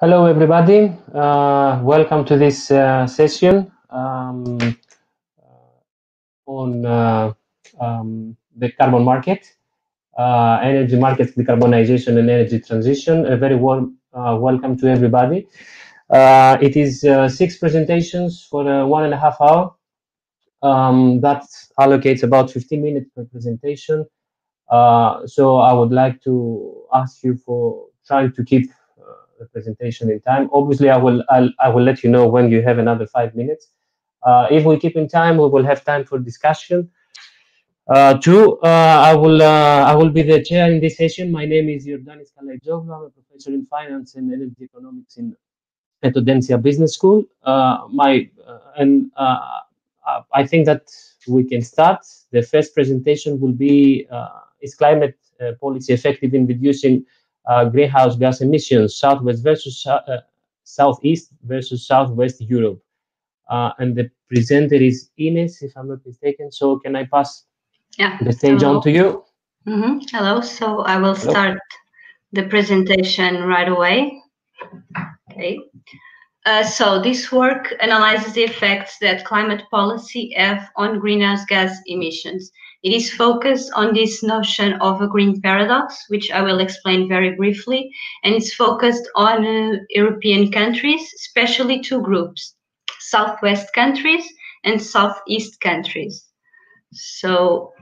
Hello, everybody. Uh, welcome to this uh, session um, on uh, um, the carbon market, uh, energy market decarbonization and energy transition. A very warm uh, welcome to everybody. Uh, it is six presentations for one and a half hour. Um, that allocates about 15 minutes per presentation. so I would like to ask you for trying to keep the presentation in time. Obviously, I will I'll, I will let you know when you have another five minutes. Uh, if we keep in time, we will have time for discussion. Uh, two, uh, I will uh, I will be the chair in this session. My name is Iordanis Kalaitzoglou. I'm a professor in finance and energy economics in at Audencia Business School. Uh, my uh, and I think that we can start. The first presentation will be is climate policy effective in reducing greenhouse gas emissions, southwest versus uh, southeast versus southwest Europe. Uh, and the presenter is Ines, if I'm not mistaken. So can I pass yeah. the stage Hello. on to you? Mm -hmm. Hello. So I will Hello. start the presentation right away. Okay. Uh, so this work analyzes the effects that climate policy have on greenhouse gas emissions. It is focused on this notion of a green paradox, which I will explain very briefly, and it's focused on uh, European countries, especially two groups, Southwest countries and Southeast countries. So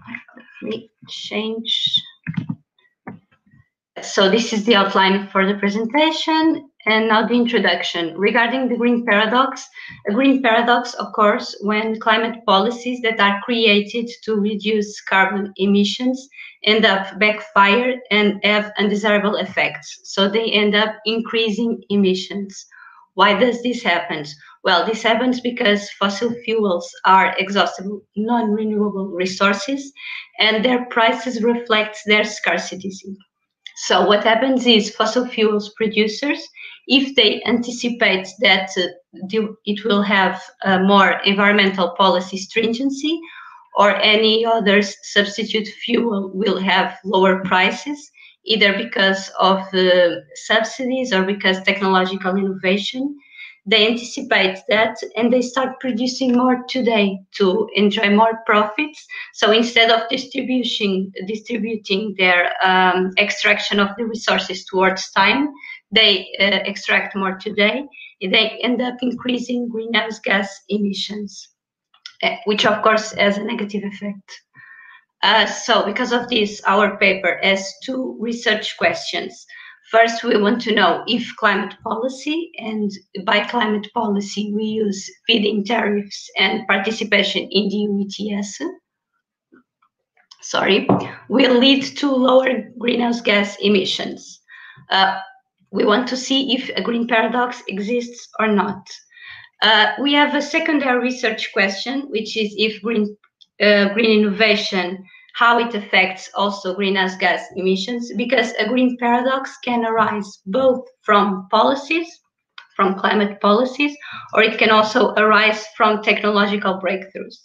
let me change. So this is the outline for the presentation. And now the introduction. Regarding the green paradox, a green paradox occurs when climate policies that are created to reduce carbon emissions end up backfire and have undesirable effects. So they end up increasing emissions. Why does this happen? Well, this happens because fossil fuels are exhaustible, non-renewable resources, and their prices reflect their scarcity. So what happens is fossil fuels producers, if they anticipate that uh, it will have more environmental policy stringency or any other substitute fuel will have lower prices, either because of uh, subsidies or because technological innovation, they anticipate that and they start producing more today to enjoy more profits. So instead of distributing distributing their um, extraction of the resources towards time, they uh, extract more today. They end up increasing greenhouse gas emissions, uh, which of course has a negative effect. Uh, so because of this, our paper has two research questions. First, we want to know if climate policy, and by climate policy, we use feed-in tariffs and participation in the EU ETS, sorry, will lead to lower greenhouse gas emissions. Uh, we want to see if a green paradox exists or not. Uh, we have a secondary research question, which is if green, uh, green innovation how it affects also greenhouse gas emissions, because a green paradox can arise both from policies, from climate policies, or it can also arise from technological breakthroughs.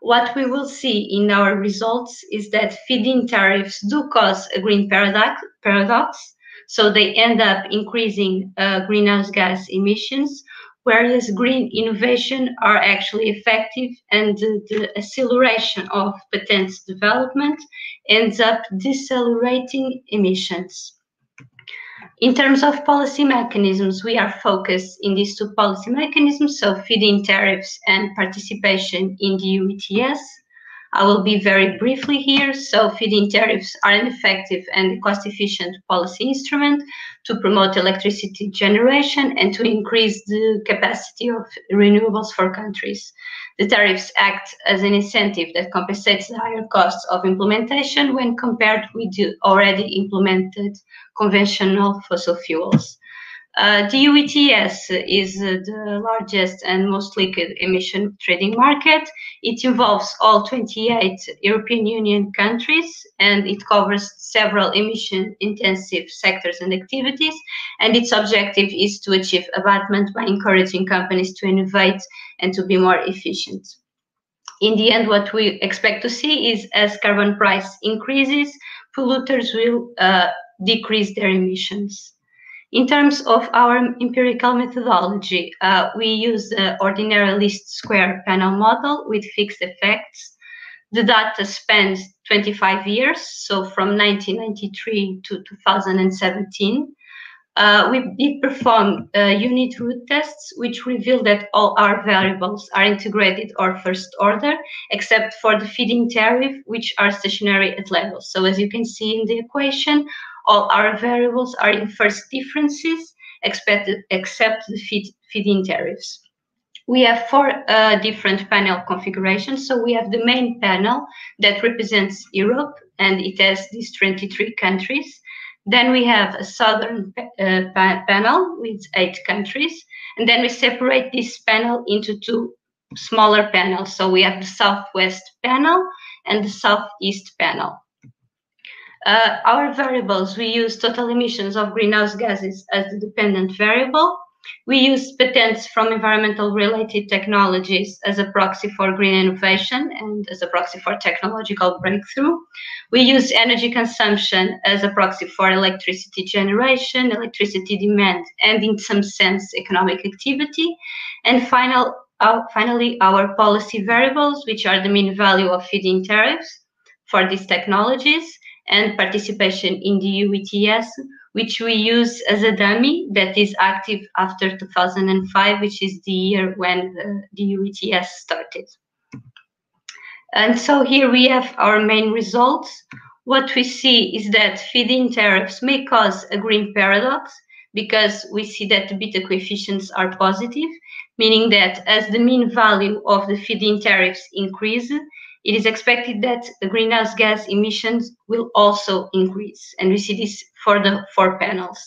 What we will see in our results is that feed-in tariffs do cause a green paradox, paradox so they end up increasing uh, greenhouse gas emissions, whereas green innovation are actually effective and the, the acceleration of patents development ends up decelerating emissions. In terms of policy mechanisms, we are focused in these two policy mechanisms, so feed-in tariffs and participation in the EU ETS. I will be very briefly here. So feed-in tariffs are an effective and cost-efficient policy instrument to promote electricity generation and to increase the capacity of renewables for countries. The tariffs act as an incentive that compensates the higher costs of implementation when compared with the already implemented conventional fossil fuels. Uh, the EU ETS is the largest and most liquid emission trading market. It involves all 28 European Union countries and it covers several emission intensive sectors and activities. And its objective is to achieve abatement by encouraging companies to innovate and to be more efficient. In the end, what we expect to see is as carbon price increases, polluters will uh, decrease their emissions. In terms of our empirical methodology, uh, we use the ordinary least square panel model with fixed effects. The data spans 25 years, so from 1993 to 2017. Uh, we did perform uh, unit root tests, which reveal that all our variables are integrated or first order, except for the feed-in tariff, which are stationary at level. So as you can see in the equation, all our variables are in first differences, except, except the feed, feed-in tariffs. We have four uh, different panel configurations. So we have the main panel that represents Europe, and it has these 23 countries. Then we have a southern uh, pa panel with eight countries. And then we separate this panel into two smaller panels. So we have the southwest panel and the southeast panel. Uh, our variables, we use total emissions of greenhouse gases as the dependent variable. We use patents from environmental related technologies as a proxy for green innovation and as a proxy for technological breakthrough. We use energy consumption as a proxy for electricity generation, electricity demand, and in some sense, economic activity. And final, uh, finally, our policy variables, which are the mean value of feed-in tariffs for these technologies and participation in the EU ETS, which we use as a dummy that is active after 2005, which is the year when uh, the, the EU ETS started. And so here we have our main results. What we see is that feed-in tariffs may cause a green paradox because we see that the beta coefficients are positive, meaning that as the mean value of the feed-in tariffs increase, it is expected that the greenhouse gas emissions will also increase. And we see this for the four panels.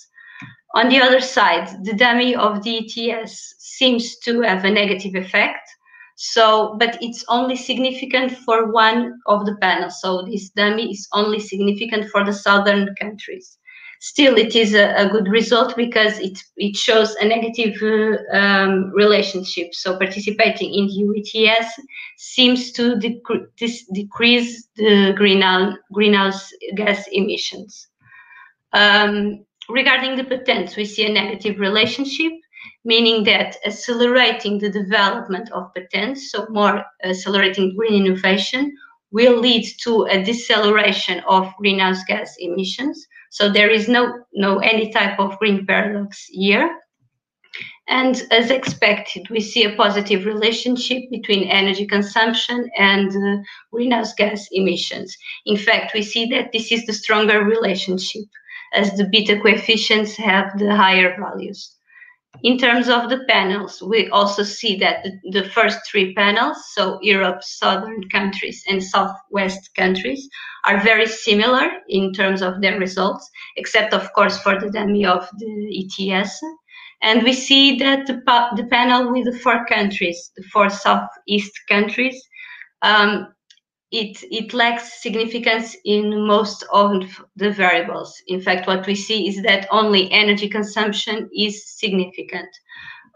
On the other side, the dummy of the ETS seems to have a negative effect. So, but it's only significant for one of the panels. So this dummy is only significant for the southern countries still it is a, a, good result because it it shows a negative uh, um, relationship. So participating in the ETS seems to decre decrease the greenhouse greenhouse gas emissions. Um, regarding the patents, we see a negative relationship, meaning that accelerating the development of patents, so more accelerating green innovation, will lead to a deceleration of greenhouse gas emissions. So there is no, no any type of green paradox here. And as expected, we see a positive relationship between energy consumption and uh, greenhouse gas emissions. In fact, we see that this is the stronger relationship as the beta coefficients have the higher values. In terms of the panels, we also see that the, the, first three panels, so Europe, southern countries, and southwest countries, are very similar in terms of their results, except, of course, for the dummy of the ETS. And we see that the, the panel with the four countries, the four southeast countries, um, it, it lacks significance in most of the variables. In fact, what we see is that only energy consumption is significant.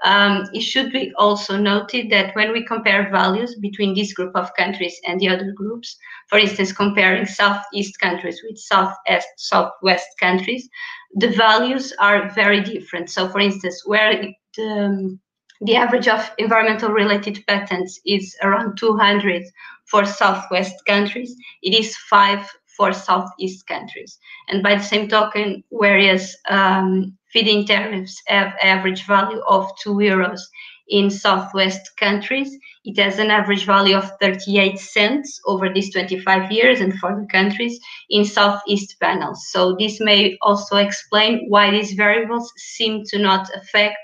Um, it should be also noted that when we compare values between this group of countries and the other groups, for instance, comparing Southeast countries with Southwest, Southwest countries, the values are very different. So, for instance, where the, um, the average of environmental related patents is around 200 for Southwest countries, it is five for Southeast countries. And by the same token, whereas um, feed-in tariffs have average value of two euros in Southwest countries, it has an average value of 38 cents over these 25 years and for the countries in Southeast panels. So this may also explain why these variables seem to not affect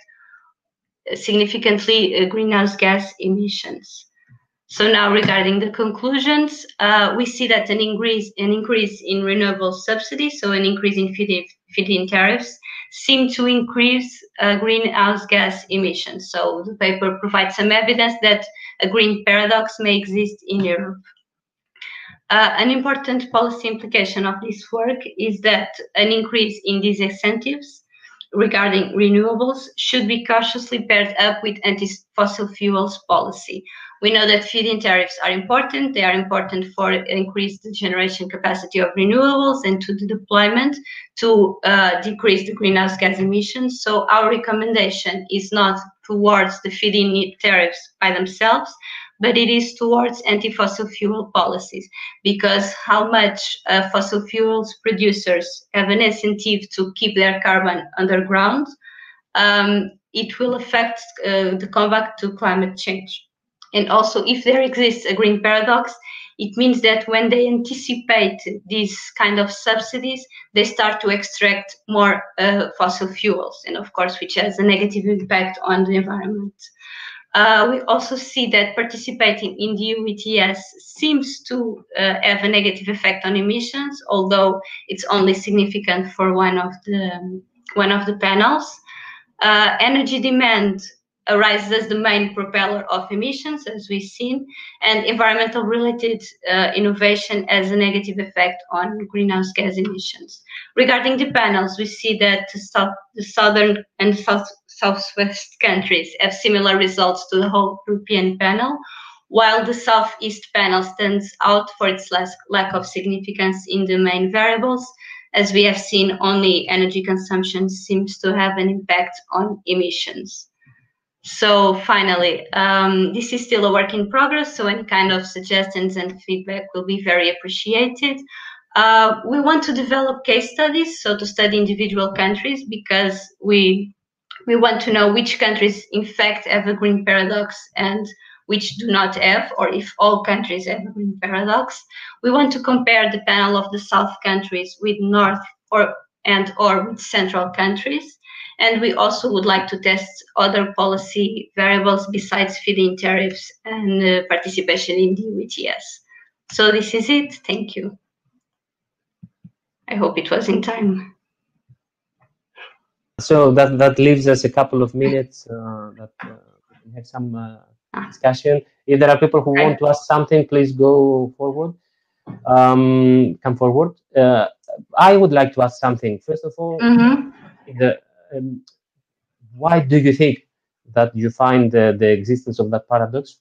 significantly uh, greenhouse gas emissions. So now regarding the conclusions, uh, we see that an increase, an increase in renewable subsidies, so an increase in feed-in tariffs, seem to increase uh, greenhouse gas emissions. So the paper provides some evidence that a green paradox may exist in Europe. Uh, an important policy implication of this work is that an increase in these incentives regarding renewables should be cautiously paired up with anti-fossil fuels policy. We know that feed-in tariffs are important. They are important for increase the generation capacity of renewables and to the deployment to uh, decrease the greenhouse gas emissions. So our recommendation is not towards the feed-in tariffs by themselves, but it is towards anti-fossil fuel policies because how much uh, fossil fuels producers have an incentive to keep their carbon underground, um, it will affect uh, the combat to climate change. And also, if there exists a green paradox, it means that when they anticipate these kind of subsidies, they start to extract more uh, fossil fuels, and of course, which has a negative impact on the environment. Uh, we also see that participating in the EU ETS seems to uh, have a negative effect on emissions, although it's only significant for one of the um, one of the panels. Uh, energy demand arises as the main propeller of emissions, as we've seen, and environmental related uh, innovation has a negative effect on greenhouse gas emissions. Regarding the panels, we see that the, south, the southern and south, southwest countries have similar results to the whole European panel, while the southeast panel stands out for its lack of significance in the main variables. As we have seen, only energy consumption seems to have an impact on emissions. So finally, um, this is still a work in progress, so any kind of suggestions and feedback will be very appreciated. Uh, we want to develop case studies, so to study individual countries, because we we want to know which countries in fact have a green paradox and which do not have, or if all countries have a green paradox. We want to compare the panel of the south countries with north or and or with central countries and we also would like to test other policy variables besides feed-in tariffs and uh, participation in the ETS. So this is it. Thank you. I hope it was in time. So that, that leaves us a couple of minutes uh, that uh, we have some uh, ah. discussion. If there are people who want to ask something, please go forward. Um, come forward. Uh, I would like to ask something. First of all, mm -hmm. the, um, why do you think that you find the, the existence of that paradox?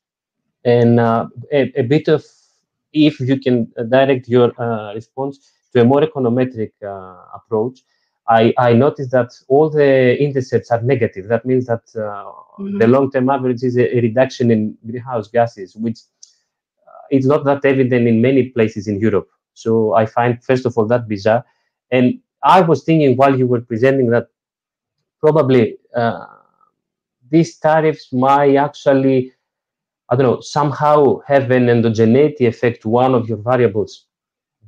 And uh, a, a, bit of, if you can direct your uh, response to a more econometric uh, approach, I, I noticed that all the intercepts are negative. That means that uh, mm-hmm. the long-term average is a, a, reduction in greenhouse gases, which uh, is not that evident in many places in Europe. So I find, first of all, that bizarre. And I was thinking while you were presenting that probably uh, these tariffs might actually, I don't know, somehow have an endogeneity effect to one of your variables,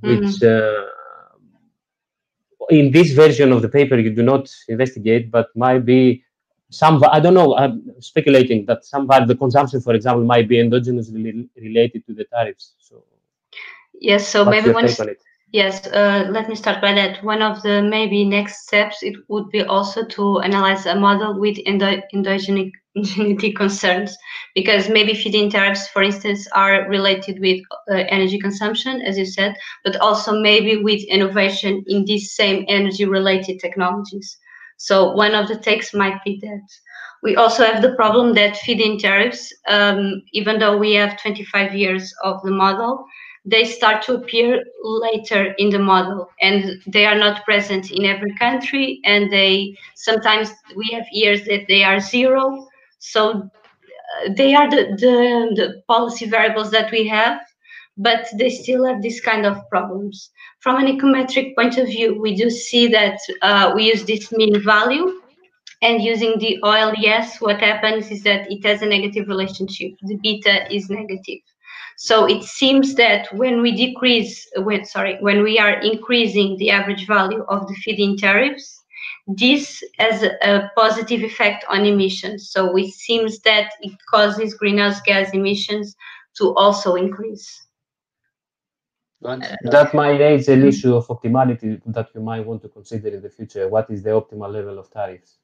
which mm-hmm. uh, in this version of the paper you do not investigate, but might be some, I don't know, I'm speculating that some the consumption, for example, might be endogenously related to the tariffs. So, yes, so maybe once. Yes, uh, let me start by that. One of the maybe next steps it would be also to analyze a model with endo endogeneity concerns, because maybe feed-in tariffs, for instance, are related with uh, energy consumption, as you said, but also maybe with innovation in these same energy-related technologies. So one of the takes might be that. We also have the problem that feed-in tariffs, um, even though we have 25 years of the model, they start to appear later in the model and they are not present in every country and they sometimes we have years that they are zero so uh, they are the, the, the policy variables that we have but they still have this kind of problems from an econometric point of view we do see that uh, we use this mean value and using the OLS, what happens is that it has a negative relationship. The beta is negative. So it seems that when we decrease, when, sorry, when we are increasing the average value of the feed-in tariffs, this has a positive effect on emissions. So it seems that it causes greenhouse gas emissions to also increase. that might raise an issue of optimality that you might want to consider in the future. What is the optimal level of tariffs?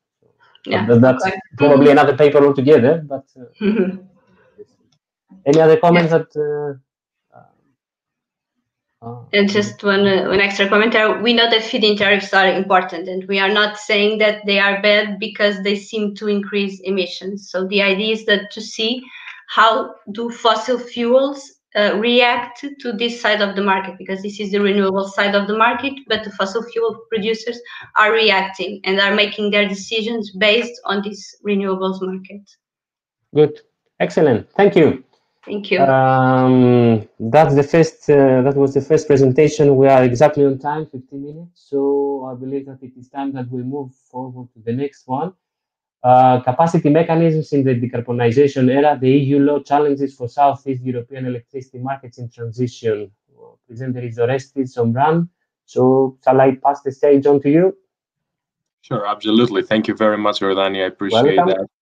yeah, that's okay. probably another paper altogether. But uh, Any other comments that? Uh, Uh, And just one, uh, one extra commentary. We know that feed-in tariffs are important, and we are not saying that they are bad because they seem to increase emissions. So the idea is that to see how do fossil fuels uh, react to this side of the market, because this is the renewable side of the market, but the fossil fuel producers are reacting and are making their decisions based on this renewables market. Good, excellent. Thank you. Thank you. Um, that's the first. Uh, that was the first presentation. We are exactly on time, 15 minutes. So I believe that it is time that we move forward to the next one. Uh, capacity mechanisms in the decarbonization era. The EU law challenges for Southeast European electricity markets in transition. Uh, presenter is Orestis Omran. So shall I pass the stage on to you? Sure, absolutely. Thank you very much, Rodani. I appreciate Welcome. that.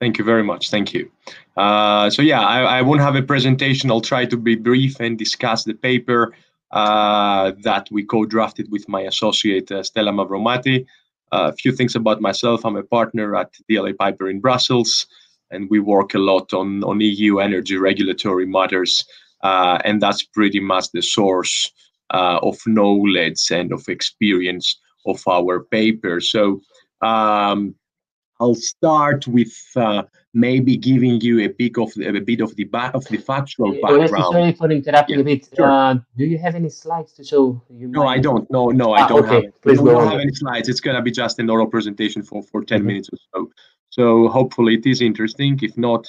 Thank you very much. Thank you. Uh, so yeah, I, I won't have a presentation. I'll try to be brief and discuss the paper uh, that we co-drafted with my associate uh, Stella Mavrommati. a few things about myself. I'm a partner at DLA Piper in Brussels, and we work a lot on, on EU energy regulatory matters. Uh, and that's pretty much the source uh, of knowledge and of experience of our paper. So um, I'll start with uh, maybe giving you a bit of the, a bit of the back of the factual Orestis, background. sorry for interrupting Yeah, a bit. sure. Uh, do you have any slides to show? You No, I don't. No, no, Ah, I don't okay. have. Please we don't on. have any slides. It's gonna be just an oral presentation for for 10 Mhm. minutes or so. So hopefully it is interesting. If not,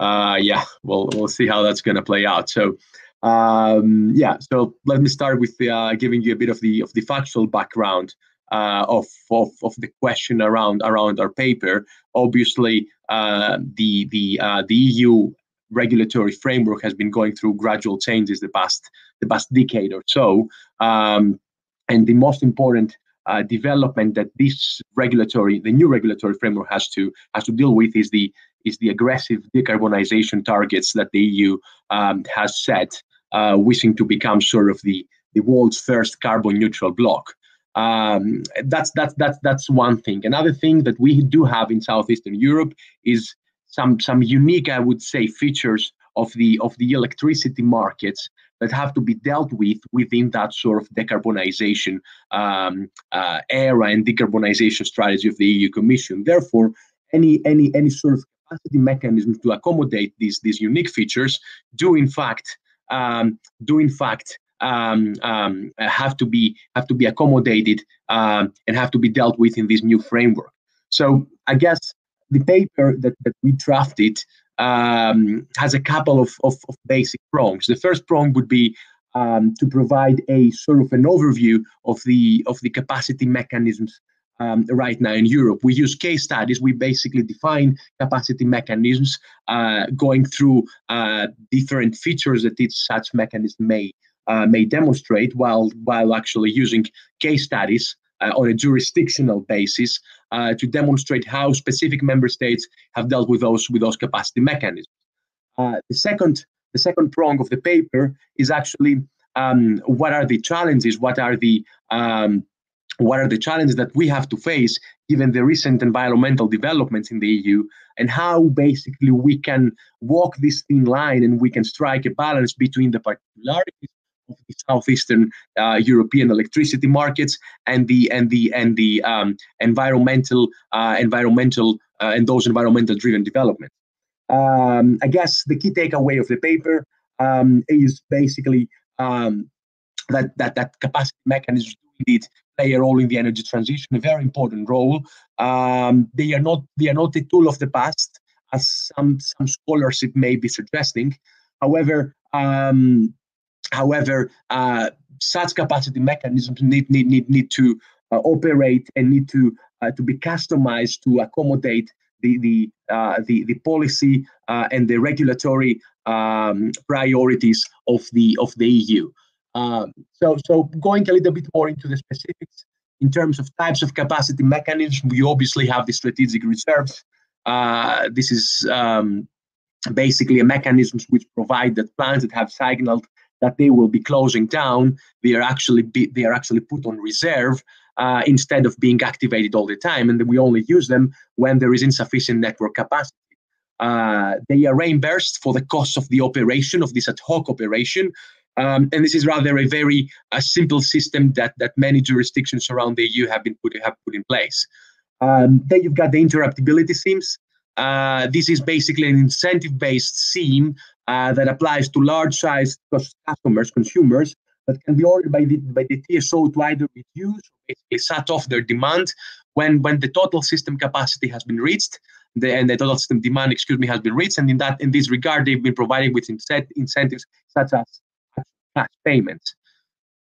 uh, yeah, we'll we'll see how that's gonna play out. So. Um, yeah, so let me start with uh, giving you a bit of the of the factual background uh, of, of of the question around around our paper. Obviously, uh, the the uh, the EU regulatory framework has been going through gradual changes the past the past decade or so. Um, and the most important uh, development that this regulatory, the new regulatory framework has to has to deal with is the is the aggressive decarbonization targets that the EU um, has set, uh, wishing to become sort of the the world's first carbon neutral bloc. Um, that's that's that's that's one thing. Another thing that we do have in southeastern Europe is some some unique, I would say, features of the of the electricity markets that have to be dealt with within that sort of decarbonization um, uh, era and decarbonization strategy of the EU Commission. Therefore, any any any sort of capacity mechanisms to accommodate these these unique features do in fact um, do in fact um, um, have to be have to be accommodated um, and have to be dealt with in this new framework. So I guess the paper that, that we drafted um, has a couple of, of, of basic prongs. The first prong would be um, to provide a sort of an overview of the of the capacity mechanisms um, right now in Europe. We use case studies. We basically define capacity mechanisms, uh, going through uh, different features that each such mechanism may uh, may demonstrate, while while actually using case studies uh, on a jurisdictional basis uh, to demonstrate how specific member states have dealt with those with those capacity mechanisms. Uh, the second the second prong of the paper is actually um, what are the challenges, what are the um, what are the challenges that we have to face given the recent environmental developments in the EU, and how basically we can walk this thin line and we can strike a balance between the particularities of the southeastern uh, European electricity markets and the and the and the um, environmental uh, environmental uh, and those environmental driven developments. Um, I guess the key takeaway of the paper um, is basically um, that that that capacity mechanisms do indeed play a role in the energy transition, a very important role. Um, they are not they are not a tool of the past, as some some scholars it may be suggesting. However, um, however, uh, such capacity mechanisms need need need need to uh, operate and need to uh, to be customized to accommodate the the uh, the, the policy uh, and the regulatory um, priorities of the of the EU. Um, so so going a little bit more into the specifics in terms of types of capacity mechanisms, we obviously have the strategic reserves. This is um, basically a mechanisms which provide that plants that have signaled that they will be closing down, they are actually be, they are actually put on reserve uh, instead of being activated all the time, and we only use them when there is insufficient network capacity. Uh, they are reimbursed for the cost of the operation of this ad hoc operation, Um, and this is rather a very simple system that, that many jurisdictions around the EU have been put have put in place. Um, then you've got the interruptibility schemes. Uh, this is basically an incentive-based scheme uh, that applies to large-sized customers, consumers, that can be ordered by the by the TSO to either reduce or basically shut off their demand when when the total system capacity has been reached, the, and the total system demand, excuse me, has been reached. And in that in this regard, they've been providing with incentives such as cash payments.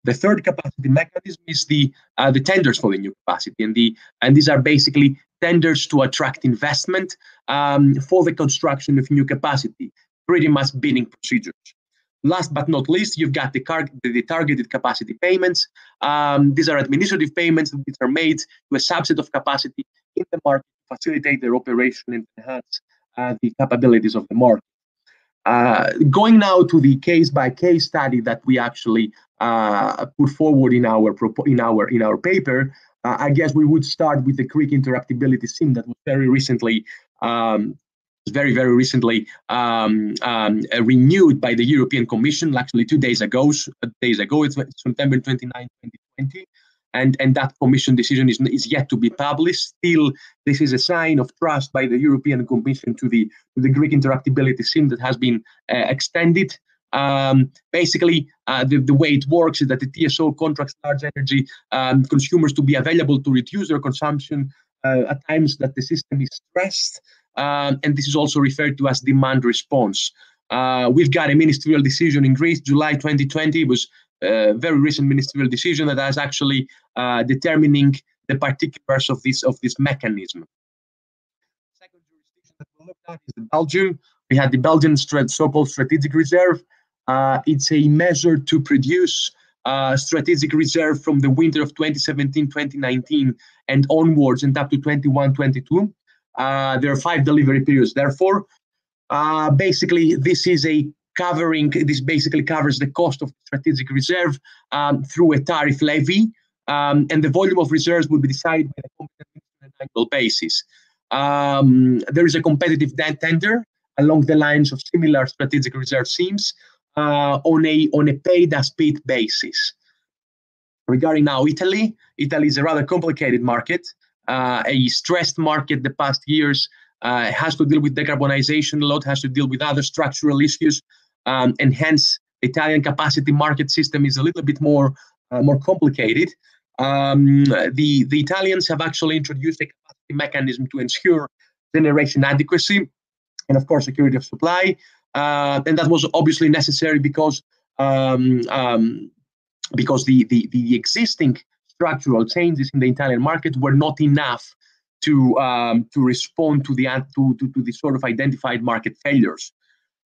The third capacity mechanism is the uh, the tenders for the new capacity, and the and these are basically tenders to attract investment um, for the construction of new capacity, pretty much bidding procedures. Last but not least, you've got the, car- the targeted capacity payments. Um, these are administrative payments which are made to a subset of capacity in the market to facilitate their operation and enhance uh, the capabilities of the market. Uh, going now to the case by case study that we actually uh, put forward in our in our in our paper, uh, I guess we would start with the Greek interruptibility scheme that was very recently um, very very recently um, um, uh, renewed by the European Commission. Actually, two days ago, days ago, it's September 29, 2020 and and that commission decision is, is yet to be published still this is a sign of trust by the european commission to the to the greek interruptibility scheme that has been uh, extended um, basically uh, the, the way it works is that the tso contracts large energy um, consumers to be available to reduce their consumption uh, at times that the system is stressed um, and this is also referred to as demand response uh, we've got a ministerial decision in Greece, July 2020. It was a very recent ministerial decision that is actually uh, determining the particulars of this of this mechanism. Second jurisdiction that we looked at is the Belgium. We had the Belgian so-called strategic reserve. Uh, it's a measure to produce uh, strategic reserve from the winter of 2017-2019 and onwards and up to 21-22. Uh, there are five delivery periods. Therefore, uh, basically, this is a covering, this basically covers the cost of strategic reserve um, through a tariff levy, um, and the volume of reserves will be decided by the on an annual basis. Um, there is a competitive tender along the lines of similar strategic reserve schemes uh, on a on a paid as paid basis. Regarding now Italy, Italy is a rather complicated market, a stressed market the past years uh, has to deal with decarbonization a lot, has to deal with other structural issues, um, and hence the Italian capacity market system is a little bit more uh, more complicated. Um, the the Italians have actually introduced a capacity mechanism to ensure generation adequacy and of course security of supply, uh, and that was obviously necessary because um, um, because the, the the existing structural changes in the Italian market were not enough to um, to respond to the to, to, to the sort of identified market failures.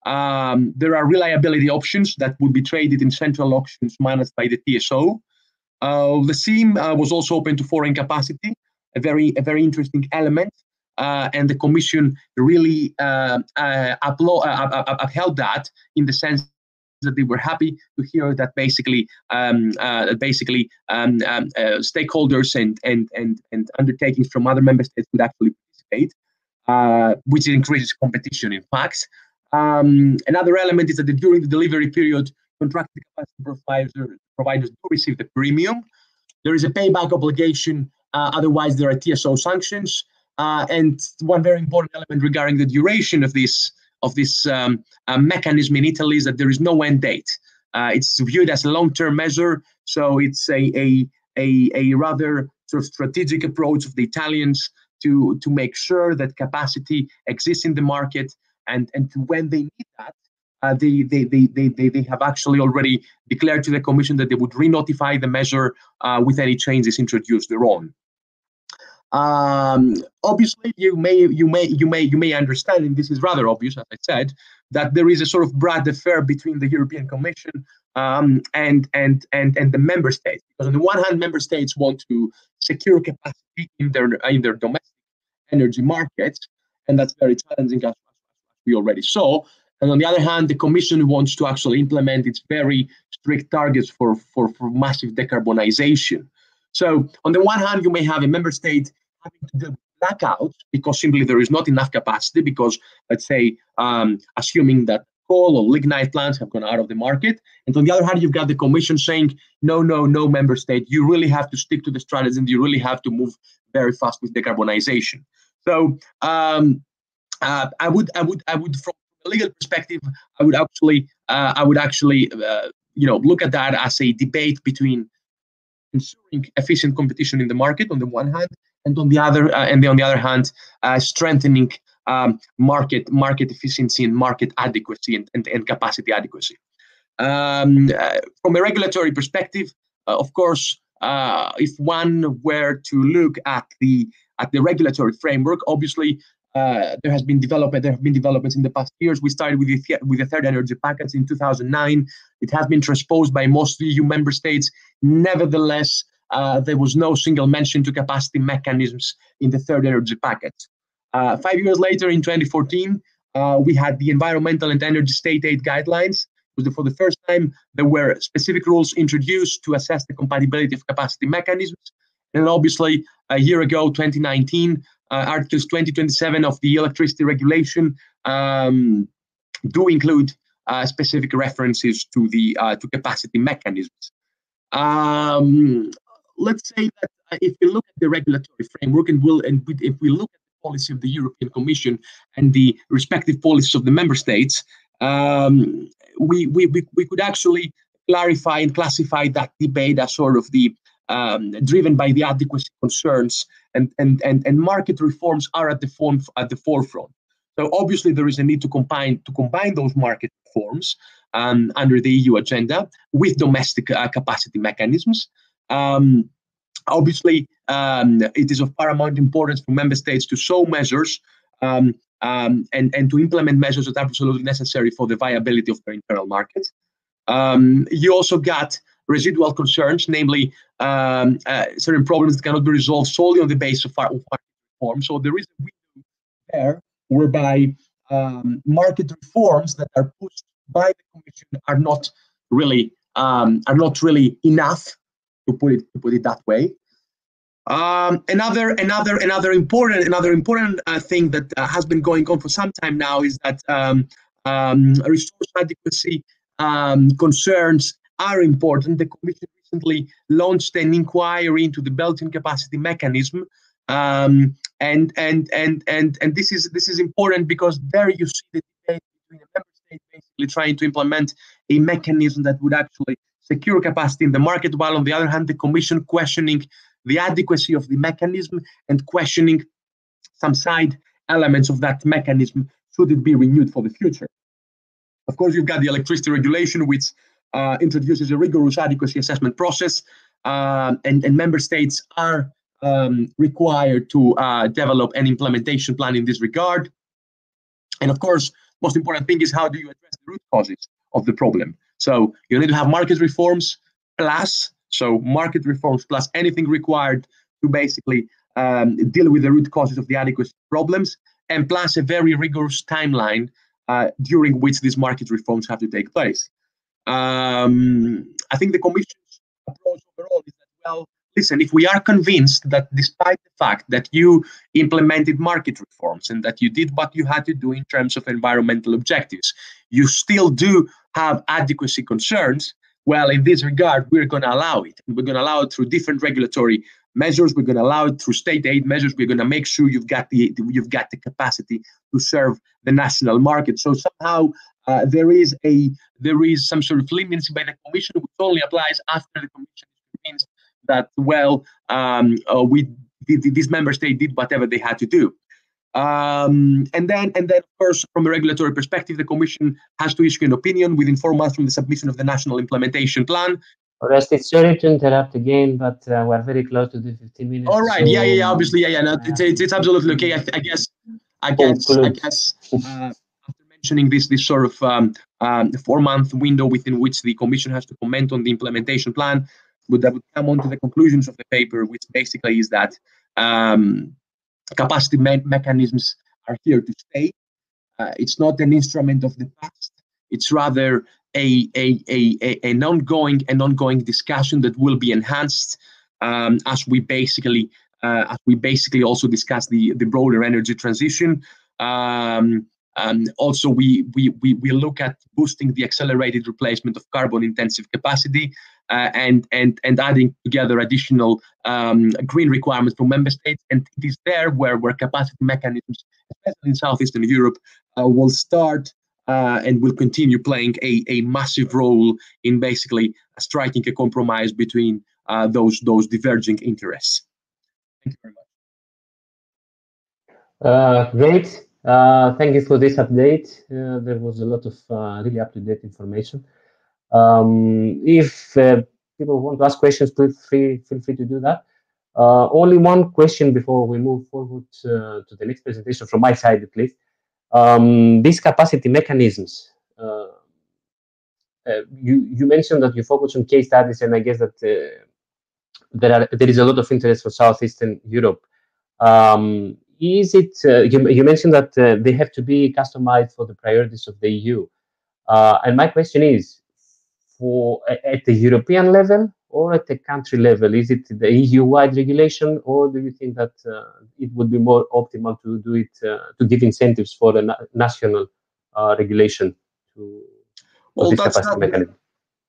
Um, there are reliability options that would be traded in central auctions managed by the TSO. Uh, the scheme uh, was also open to foreign capacity, a very a very interesting element, uh, and the Commission really uh, uh, uh, upheld that in the sense that they were happy to hear that basically um, uh, basically um, um, uh, stakeholders and, and and and undertakings from other member states would actually participate, uh, which increases competition in fact. Um, another element is that during the delivery period, contracted capacity providers, providers do receive the premium. There is a payback obligation, uh, otherwise there are TSO sanctions. Uh, and one very important element regarding the duration of this of this um, uh, mechanism in Italy is that there is no end date. Uh, it's viewed as a long-term measure, so it's a, a, a, a rather sort of strategic approach of the Italians to, to make sure that capacity exists in the market and, and when they need that, uh, they, they, they, they, they have actually already declared to the Commission that they would re-notify the measure uh, with any changes introduced thereon. Um, obviously, you may you may you may you may understand, and this is rather obvious, as I said, that there is a sort of de fer between the European Commission um, and and and and the member states. Because on the one hand, member states want to secure capacity in their in their domestic energy markets, and that's very challenging, as we already saw. And on the other hand, the Commission wants to actually implement its very strict targets for, for, for massive decarbonization. So, on the one hand, you may have a member state having blackouts because simply there is not enough capacity because let's say um, assuming that coal or lignite plants have gone out of the market. And on the other hand, you've got the commission saying, no, no, no, member state, you really have to stick to the strategy and you really have to move very fast with decarbonization. So um, uh, I would, I would, I would, from a legal perspective, I would actually, uh, I would actually, uh, you know, look at that as a debate between ensuring efficient competition in the market on the one hand, and on the other, uh, and on the other hand, uh, strengthening um, market market efficiency and market adequacy and, and, and capacity adequacy. Um, uh, from a regulatory perspective, uh, of course, uh, if one were to look at the at the regulatory framework, obviously uh, there has been development. There have been developments in the past years. We started with the with the third energy package in 2009. It has been transposed by most EU member states. Nevertheless, uh, there was no single mention to capacity mechanisms in the third energy package. Uh, five years later, in 2014, uh, we had the environmental and energy state aid guidelines. For the first time, there were specific rules introduced to assess the compatibility of capacity mechanisms. And obviously, a year ago, 2019, uh, Articles 2027 of the electricity regulation um, do include uh, specific references to the to capacity mechanisms. Um, let's say that uh, if we look at the regulatory framework and will and if we look at the policy of the European Commission and the respective policies of the member states, um, we, we, we, could actually clarify and classify that debate as sort of the um, driven by the adequacy concerns and, and, and, and market reforms are at the, form, at the forefront. So obviously there is a need to combine to combine those market reforms um, under the EU agenda with domestic uh, capacity mechanisms. Um, Obviously, um, it is of paramount importance for member states to show measures um, um, and, and to implement measures that are absolutely necessary for the viability of their internal markets. Um, you also got residual concerns, namely um, uh, certain problems that cannot be resolved solely on the basis of market reform. So there is a window there whereby um, market reforms that are pushed by the Commission are not really are not really enough to put it to put it that way. Um, another another another important another important uh, thing that uh, has been going on for some time now is that um, um, resource adequacy um, concerns are important. The Commission recently launched an inquiry into the Belgian capacity mechanism, um, and and and and and this is this is important because there you see the debate between the member states basically trying to implement a mechanism that would actually secure capacity in the market, while on the other hand, the Commission questioning the adequacy of the mechanism and questioning some side elements of that mechanism should it be renewed for the future. Of course, you've got the electricity regulation, which uh, introduces a rigorous adequacy assessment process, uh, and, and, member states are um, required to uh, develop an implementation plan in this regard. And of course, most important thing is how do you address the root causes of the problem? So you need to have market reforms plus, so market reforms plus anything required to basically um, deal with the root causes of the adequacy problems, and plus a very rigorous timeline uh, during which these market reforms have to take place. Um, I think the Commission's approach overall is that, well, listen, if we are convinced that despite the fact that you implemented market reforms and that you did what you had to do in terms of environmental objectives, you still do have adequacy concerns, well, in this regard, we're going to allow it. We're going to allow it through different regulatory measures. We're going to allow it through state aid measures. We're going to make sure you've got the you've got the capacity to serve the national market. So somehow uh, there is a there is some sort of leniency by the Commission, which only applies after the Commission is convinced that well, um, uh, we this member state did whatever they had to do. Um, and then, and then, of course, from a regulatory perspective, the Commission has to issue an opinion within four months from the submission of the national implementation plan. Orestis, sorry to interrupt again, but uh, we're very close to the 15 minutes. All right, so, yeah, yeah, yeah, obviously, yeah, yeah, no, it's, it's, it's absolutely okay. I, I guess, I guess, I guess, uh, after mentioning this, this sort of um, um, four-month window within which the Commission has to comment on the implementation plan, would that would come on to the conclusions of the paper, which basically is that um, capacity me mechanisms are here to stay. Uh, it's not an instrument of the past. It's rather a, a, a, a, an ongoing an ongoing discussion that will be enhanced um, as we basically uh, as we basically also discuss the the broader energy transition. Um, also, we, we, we, we look at boosting the accelerated replacement of carbon intensive capacity and, and, and adding together additional um, green requirements for member states. And it is there where, where capacity mechanisms, especially in Southeastern Europe, uh, will start uh, and will continue playing a, a massive role in basically striking a compromise between uh, those, those diverging interests. Thank you very much. Uh, great. Uh, thank you for this update. Uh, there was a lot of uh, really up-to-date information. Um, if people want to ask questions, please free, feel free to do that. only one question before we move forward to the next presentation from my side, please. Um, these capacity mechanisms, uh, you you mentioned that you focus on case studies, and I guess that uh, there are there is a lot of interest for Southeastern Europe. Um, is it uh, you, you, mentioned that uh, they have to be customized for the priorities of the eu uh, and my question is for at the european level or at the country level? Is it the eu wide regulation or do you think that uh, it would be more optimal to do it uh, to give incentives for a na national uh, regulation to well that's not,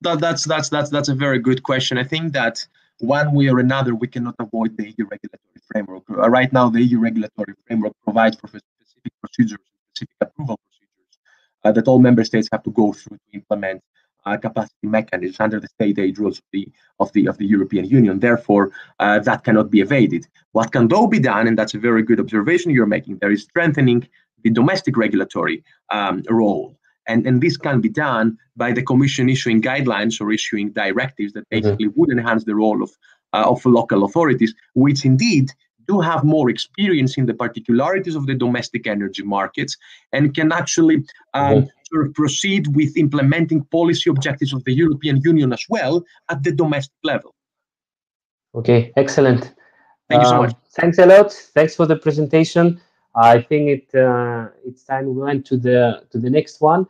that, that's that's that's that's a very good question. I think that one way or another, we cannot avoid the EU regulatory framework. Uh, right now, the EU regulatory framework provides for specific procedures, specific approval procedures uh, that all member states have to go through to implement uh, capacity mechanisms under the state aid rules of the of the of the European Union. Therefore, uh, that cannot be evaded. What can though be done, and that's a very good observation you're making, there is strengthening the domestic regulatory um, role. And, and this can be done by the Commission issuing guidelines or issuing directives that mm-hmm. basically mm-hmm. would enhance the role of, uh, of local authorities, which indeed do have more experience in the particularities of the domestic energy markets and can actually um, mm-hmm. sort of proceed with implementing policy objectives of the European Union as well at the domestic level. Okay, excellent. Thank you so much. Um, thanks a lot. Thanks for the presentation. I think it uh, it's time we went to the to the next one,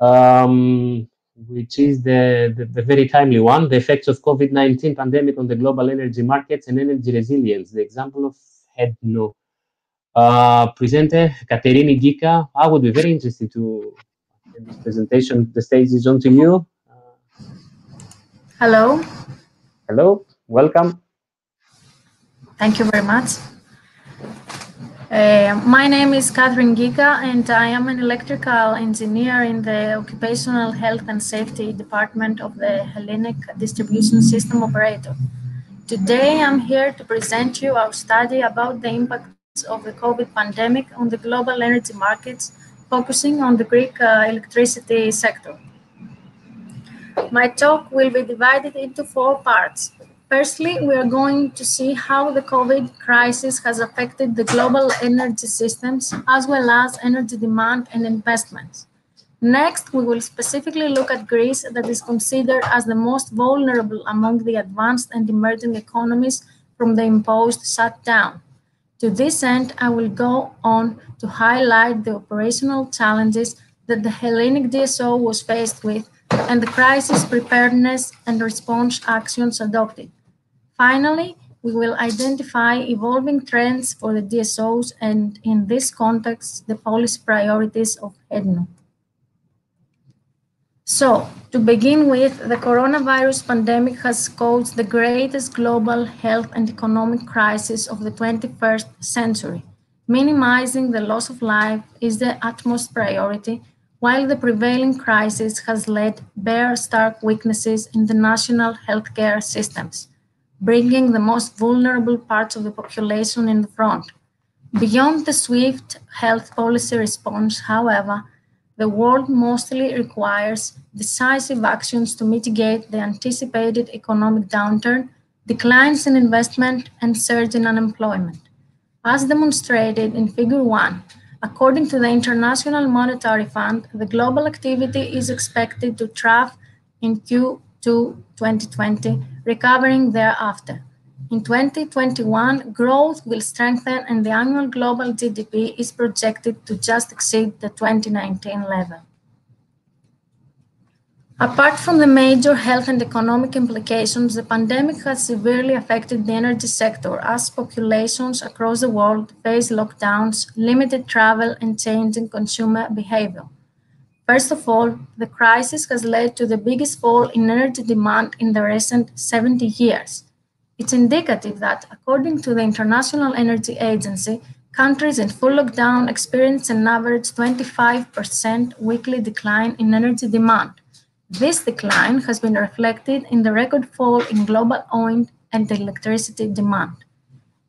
um, which is the, the, the very timely one: the effects of COVID nineteen pandemic on the global energy markets and energy resilience. The example of HEDNO. Uh, presenter Katerini Gkika. I would be very interested to in this presentation. The stage is on to you. Hello. Hello. Welcome. Thank you very much. Uh, my name is Catherine Gkika, and I am an electrical engineer in the Occupational Health and Safety Department of the Hellenic Distribution System Operator. Today, I'm here to present you our study about the impacts of the COVID pandemic on the global energy markets, focusing on the Greek uh, electricity sector. My talk will be divided into four parts. Firstly, we are going to see how the COVID crisis has affected the global energy systems as well as energy demand and investments. Next, we will specifically look at Greece that is considered as the most vulnerable among the advanced and emerging economies from the imposed shutdown. To this end, I will go on to highlight the operational challenges that the Hellenic DSO was faced with and the crisis preparedness and response actions adopted. Finally, we will identify evolving trends for the DSOs and, in this context, the policy priorities of HEDNO. So, to begin with, the coronavirus pandemic has caused the greatest global health and economic crisis of the 21st century. Minimizing the loss of life is the utmost priority, while the prevailing crisis has led bare stark weaknesses in the national healthcare systems bringing the most vulnerable parts of the population in the front. Beyond the swift health policy response, however, the world mostly requires decisive actions to mitigate the anticipated economic downturn, declines in investment, and surge in unemployment. As demonstrated in Figure 1, according to the International Monetary Fund, the global activity is expected to trough in Q2 2020 recovering thereafter. In 2021, growth will strengthen and the annual global GDP is projected to just exceed the 2019 level. Apart from the major health and economic implications, the pandemic has severely affected the energy sector as populations across the world face lockdowns, limited travel, and changing consumer behavior. First of all, the crisis has led to the biggest fall in energy demand in the recent 70 years. It's indicative that, according to the International Energy Agency, countries in full lockdown experienced an average 25% weekly decline in energy demand this decline has been reflected in the record fall in global oil and electricity demand.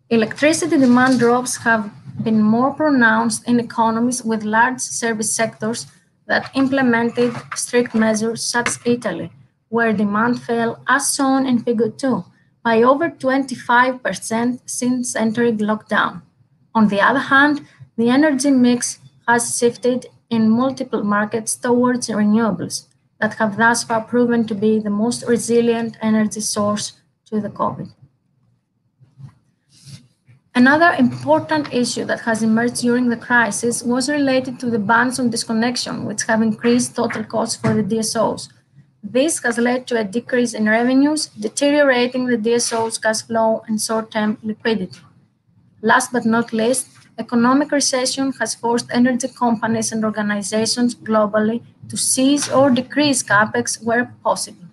Electricity demand drops have been more pronounced in economies with large service sectors that implemented strict measures such as Italy, where demand fell, as shown in Figure 2, by over 25% since entering lockdown. On the other hand, the energy mix has shifted in multiple markets towards renewables, that have thus far proven to be the most resilient energy source to the COVID. Another important issue that has emerged during the crisis was related to the bans on disconnection, which have increased total costs for the DSOs. This has led to a decrease in revenues, deteriorating the DSO's cash flow and short term liquidity. Last but not least, economic recession has forced energy companies and organizations globally to cease or decrease capex where possible.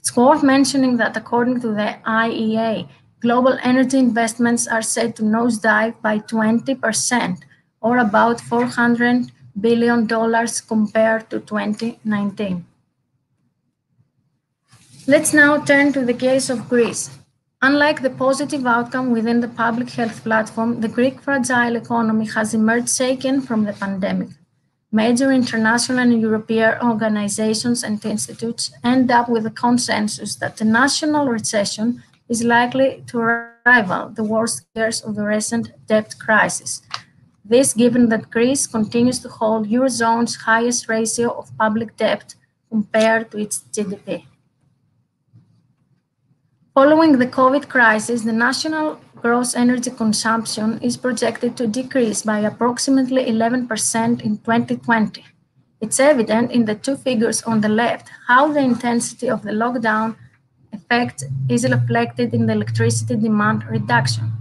It's worth mentioning that according to the IEA, global energy investments are set to nosedive by 20% or about $400 billion compared to 2019. Let's now turn to the case of Greece. Unlike the positive outcome within the public health platform, the Greek fragile economy has emerged shaken from the pandemic. Major international and European organizations and institutes end up with a consensus that the national recession is likely to rival the worst years of the recent debt crisis. This given that Greece continues to hold Eurozone's highest ratio of public debt compared to its GDP. Following the COVID crisis, the national gross energy consumption is projected to decrease by approximately 11% in 2020. It's evident in the two figures on the left how the intensity of the lockdown effect is reflected in the electricity demand reduction.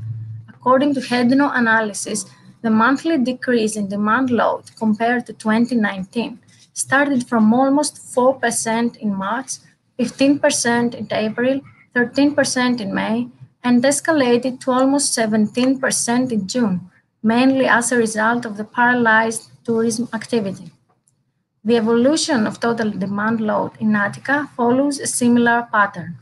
According to HEDNO analysis, the monthly decrease in demand load compared to 2019 started from almost 4% in March, 15% in April, 13% in May, and escalated to almost 17% in June, mainly as a result of the paralyzed tourism activity. The evolution of total demand load in Attica follows a similar pattern.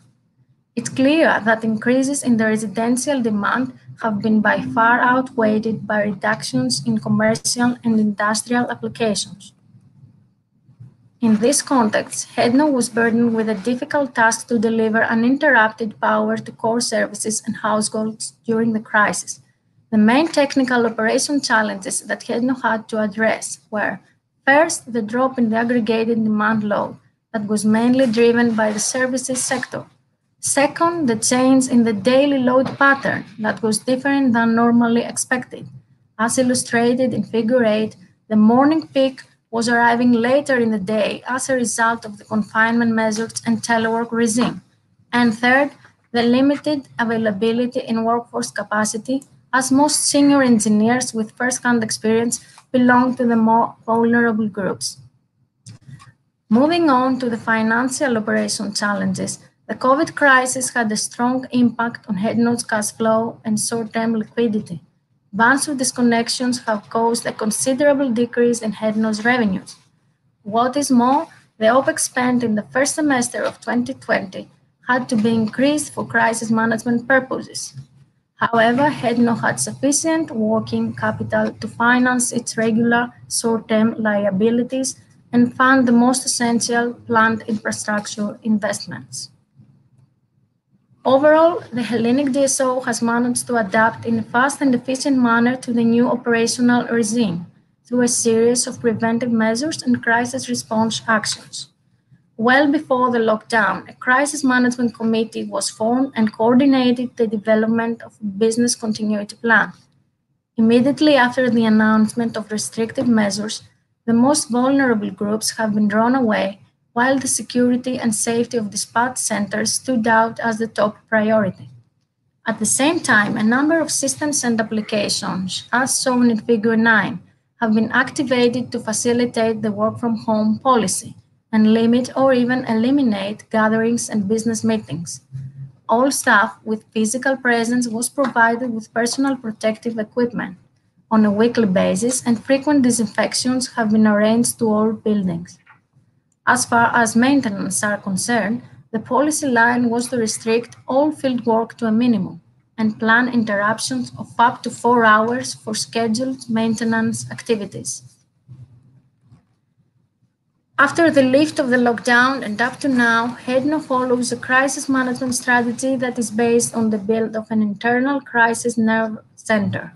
It's clear that increases in the residential demand have been by far outweighed by reductions in commercial and industrial applications. In this context, HEDNO was burdened with a difficult task to deliver uninterrupted power to core services and households during the crisis. The main technical operation challenges that HEDNO had to address were first, the drop in the aggregated demand load that was mainly driven by the services sector. Second, the change in the daily load pattern that was different than normally expected. As illustrated in Figure 8, the morning peak was arriving later in the day as a result of the confinement measures and telework regime. And third, the limited availability in workforce capacity, as most senior engineers with first-hand experience belong to the more vulnerable groups. Moving on to the financial operation challenges, the COVID crisis had a strong impact on HEDNO's cash flow and short-term liquidity. Bans of disconnections have caused a considerable decrease in HEDNO's revenues. What is more, the OPEX spent in the first semester of 2020 had to be increased for crisis management purposes. However, HEDNO had sufficient working capital to finance its regular short-term liabilities and fund the most essential plant infrastructure investments. Overall, the Hellenic DSO has managed to adapt in a fast and efficient manner to the new operational regime through a series of preventive measures and crisis response actions. Well before the lockdown, a crisis management committee was formed and coordinated the development of a business continuity plan. Immediately after the announcement of restrictive measures, the most vulnerable groups have been drawn away while the security and safety of dispatch centers stood out as the top priority. At the same time, a number of systems and applications, as shown in Figure 9, have been activated to facilitate the work from home policy and limit or even eliminate gatherings and business meetings. All staff with physical presence was provided with personal protective equipment on a weekly basis, and frequent disinfections have been arranged to all buildings. As far as maintenance are concerned, the policy line was to restrict all field work to a minimum and plan interruptions of up to four hours for scheduled maintenance activities. After the lift of the lockdown and up to now, HEDNO follows a crisis management strategy that is based on the build of an internal crisis nerve center.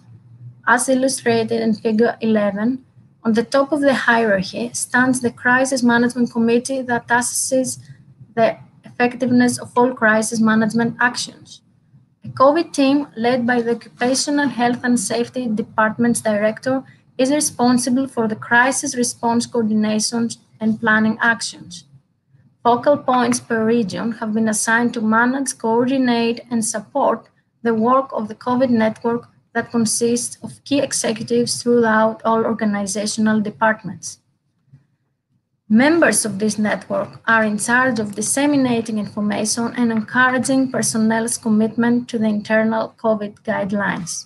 As illustrated in Figure 11, on the top of the hierarchy stands the Crisis Management Committee that assesses the effectiveness of all crisis management actions. A COVID team led by the Occupational Health and Safety Department's director is responsible for the crisis response coordination and planning actions. Focal points per region have been assigned to manage, coordinate, and support the work of the COVID network that consists of key executives throughout all organizational departments. Members of this network are in charge of disseminating information and encouraging personnel's commitment to the internal COVID guidelines.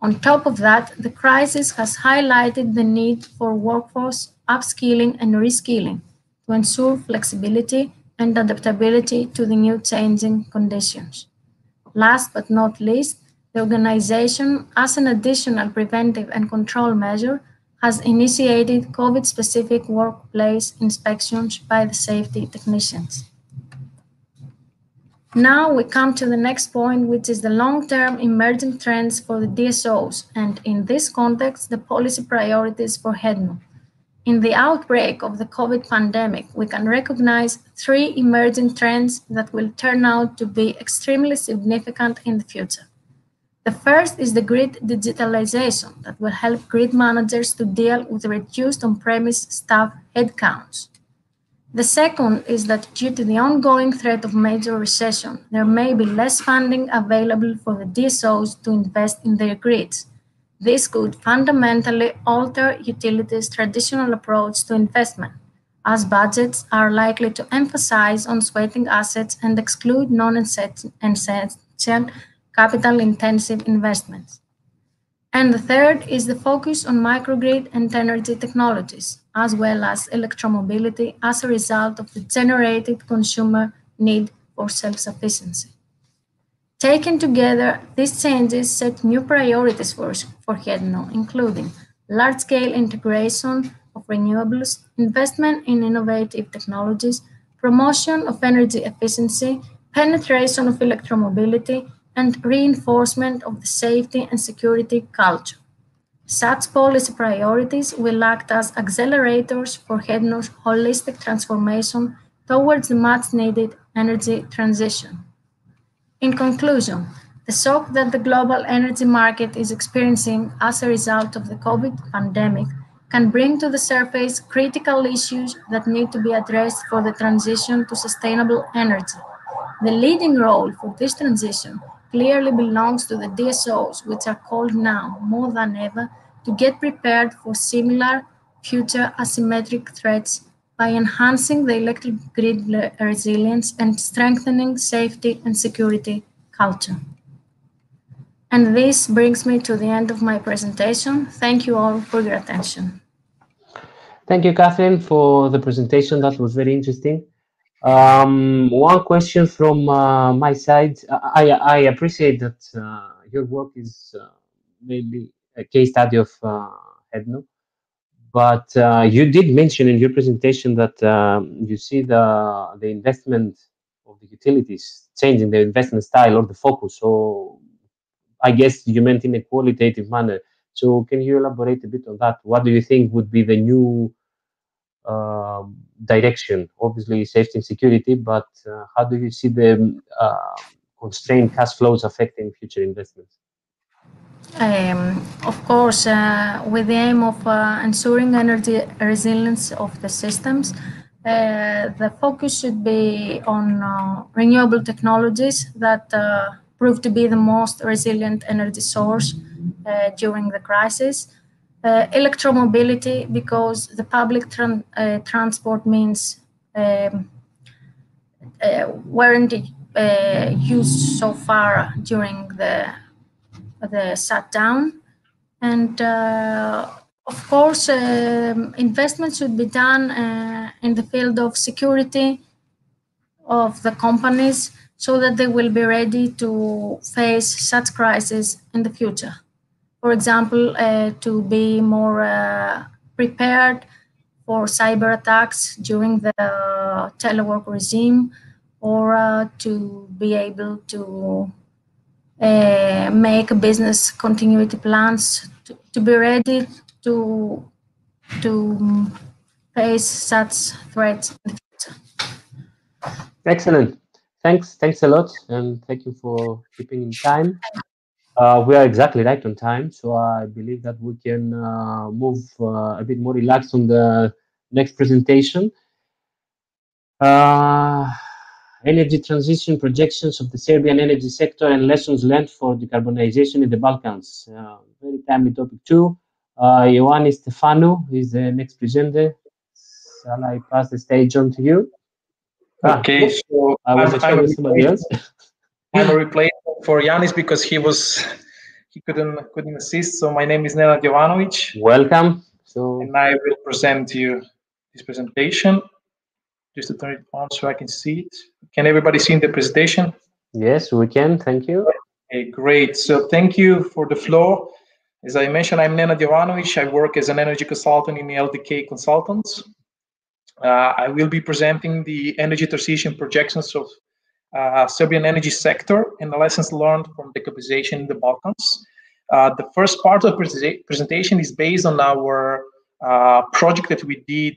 On top of that, the crisis has highlighted the need for workforce upskilling and reskilling to ensure flexibility and adaptability to the new changing conditions. Last but not least, the organization, as an additional preventive and control measure, has initiated COVID specific workplace inspections by the safety technicians. Now we come to the next point, which is the long-term emerging trends for the DSOs, and in this context, the policy priorities for HEDNO. In the outbreak of the COVID pandemic, we can recognize three emerging trends that will turn out to be extremely significant in the future. The first is the grid digitalization that will help grid managers to deal with reduced on-premise staff headcounts. The second is that due to the ongoing threat of major recession, there may be less funding available for the DSOs to invest in their grids. This could fundamentally alter utilities' traditional approach to investment, as budgets are likely to emphasize on sweating assets and exclude non-essential capital-intensive investments. And the third is the focus on microgrid and energy technologies, as well as electromobility as a result of the generated consumer need for self-sufficiency. Taken together, these changes set new priorities for, for HEDNO, including large-scale integration of renewables, investment in innovative technologies, promotion of energy efficiency, penetration of electromobility, and reinforcement of the safety and security culture. Such policy priorities will act as accelerators for HEDNO's holistic transformation towards the much needed energy transition. In conclusion, the shock that the global energy market is experiencing as a result of the COVID pandemic can bring to the surface critical issues that need to be addressed for the transition to sustainable energy. The leading role for this transition clearly belongs to the DSOs, which are called now more than ever to get prepared for similar future asymmetric threats by enhancing the electric grid resilience and strengthening safety and security culture. And this brings me to the end of my presentation. Thank you all for your attention. Thank you, Catherine, for the presentation. That was very interesting. Um, one question from uh, my side. I, I appreciate that uh, your work is uh, maybe a case study of uh, HEDNO, but uh, you did mention in your presentation that um, you see the the investment of the utilities changing the investment style or the focus. So I guess you meant in a qualitative manner. So can you elaborate a bit on that? What do you think would be the new um, direction, obviously safety and security, but uh, how do you see the uh, constrained cash flows affecting future investments? Um, of course, uh, with the aim of ensuring energy resilience of the systems, uh, the focus should be on uh, renewable technologies that uh, prove to be the most resilient energy source during the crisis. Uh, electromobility, because the public tran uh, transport means um, weren't used so far during the the shutdown, and of course, um, investment should be done uh, in the field of security of the companies so that they will be ready to face such crises in the future. For example, uh, to be more uh, prepared for cyber attacks during the telework regime or uh, to be able to uh, make business continuity plans to, to be ready to to face such threats. Excellent. Thanks. Thanks a lot, and thank you for keeping in time. Uh, we are exactly right on time, so I believe that we can uh, move uh, a bit more relaxed on the next presentation. Uh, energy transition projections of the Serbian energy sector and lessons learned for decarbonization in the Balkans. Uh, very timely topic too. Uh, Ioannis Stefanou is the next presenter. Shall I pass the stage on to you? Ah, okay, so I was I'm, I'm somebody else. I'm for Yanis because he was he couldn't couldn't assist. So my name is Nenad Jovanovic. Welcome. So and I will present you this presentation. Just to turn it on so I can see it. Can everybody see the presentation? Yes, we can. Thank you. Okay, great. So thank you for the floor. As I mentioned, I'm Nenad Jovanovic. I work as an energy consultant in the LDK Consultants. Uh, I will be presenting the energy transition projections of uh, Serbian energy sector and the lessons learned from decarbonization in the Balkans. Uh, the first part of the presentation is based on our uh, project that we did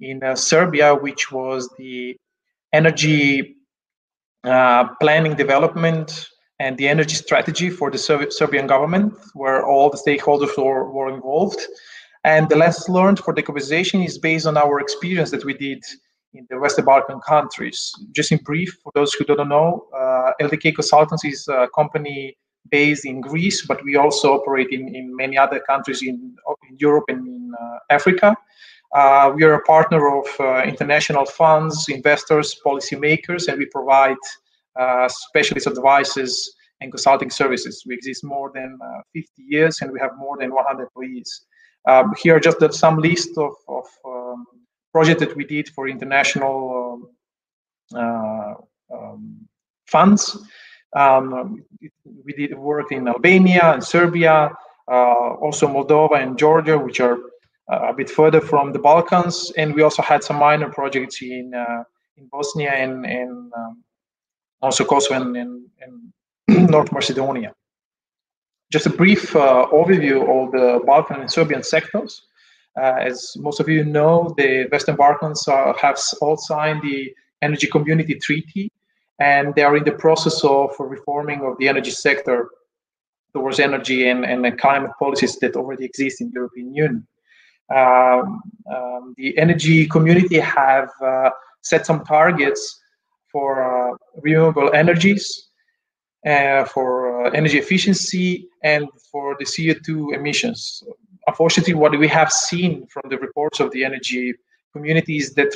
in uh, Serbia, which was the energy uh, planning development and the energy strategy for the Serbian government, where all the stakeholders were, were involved. And the lessons learned for decarbonization is based on our experience that we did in the Western Balkan countries. Just in brief, for those who don't know, uh, LDK Consultants is a company based in Greece, but we also operate in, in many other countries in, in Europe and in uh, Africa. Uh, we are a partner of uh, international funds, investors, policymakers, and we provide uh, specialist advices and consulting services. We exist more than uh, 50 years and we have more than 100 employees. Here are just some list of, of projects that we did for international um, uh, um, funds. Um, we did work in Albania and Serbia, uh, also Moldova and Georgia, which are uh, a bit further from the Balkans, and we also had some minor projects in uh, in Bosnia and, and um, also Kosovo and, and, and North Macedonia. Just a brief uh, overview of the Balkan and Serbian sectors. Uh, as most of you know, the Western Balkans have all signed the Energy Community Treaty, and they are in the process of reforming of the energy sector towards energy and, and climate policies that already exist in the European Union. Um, um, the energy community have uh, set some targets for uh, renewable energies, uh, for uh, energy efficiency, and for the CO2 emissions. Unfortunately, what we have seen from the reports of the energy community is that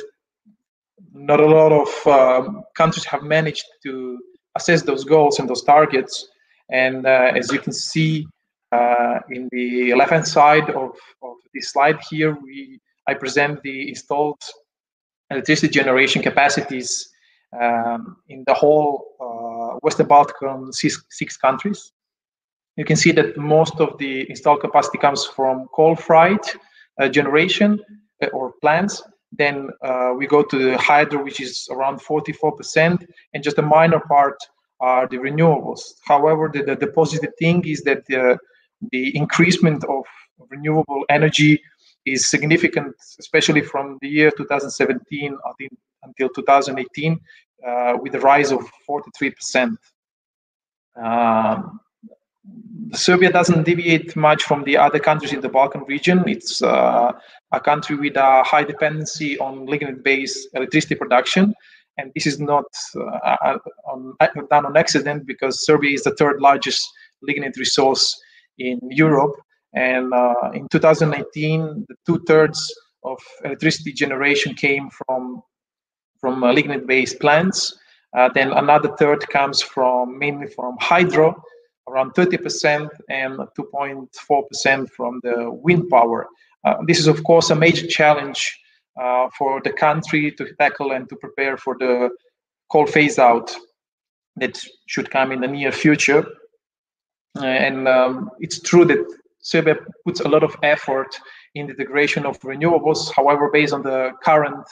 not a lot of um, countries have managed to assess those goals and those targets. And uh, as you can see uh, in the left-hand side of, of this slide here, we I present the installed electricity generation capacities um, in the whole uh, Western Balkan six, six, countries. You can see that most of the installed capacity comes from coal-fired uh, generation uh, or plants. Then uh, we go to the hydro, which is around 44%, and just a minor part are the renewables. However, the, the, the positive thing is that the, the increasement of renewable energy is significant, especially from the year 2017 until 2018, uh, with a rise of 43%. Um, Serbia doesn't deviate much from the other countries in the Balkan region. It's uh, a country with a high dependency on lignite-based electricity production, and this is not uh, on, done on accident because Serbia is the third largest lignite resource in Europe. And uh, in 2018, two-thirds of electricity generation came from from uh, lignite-based plants. Uh, then another third comes from mainly from hydro, around 30%, and 2.4% from the wind power. Uh, this is, of course, a major challenge uh, for the country to tackle and to prepare for the coal phase out that should come in the near future. Uh, and um, it's true that Serbia puts a lot of effort in the integration of renewables. However, based on the current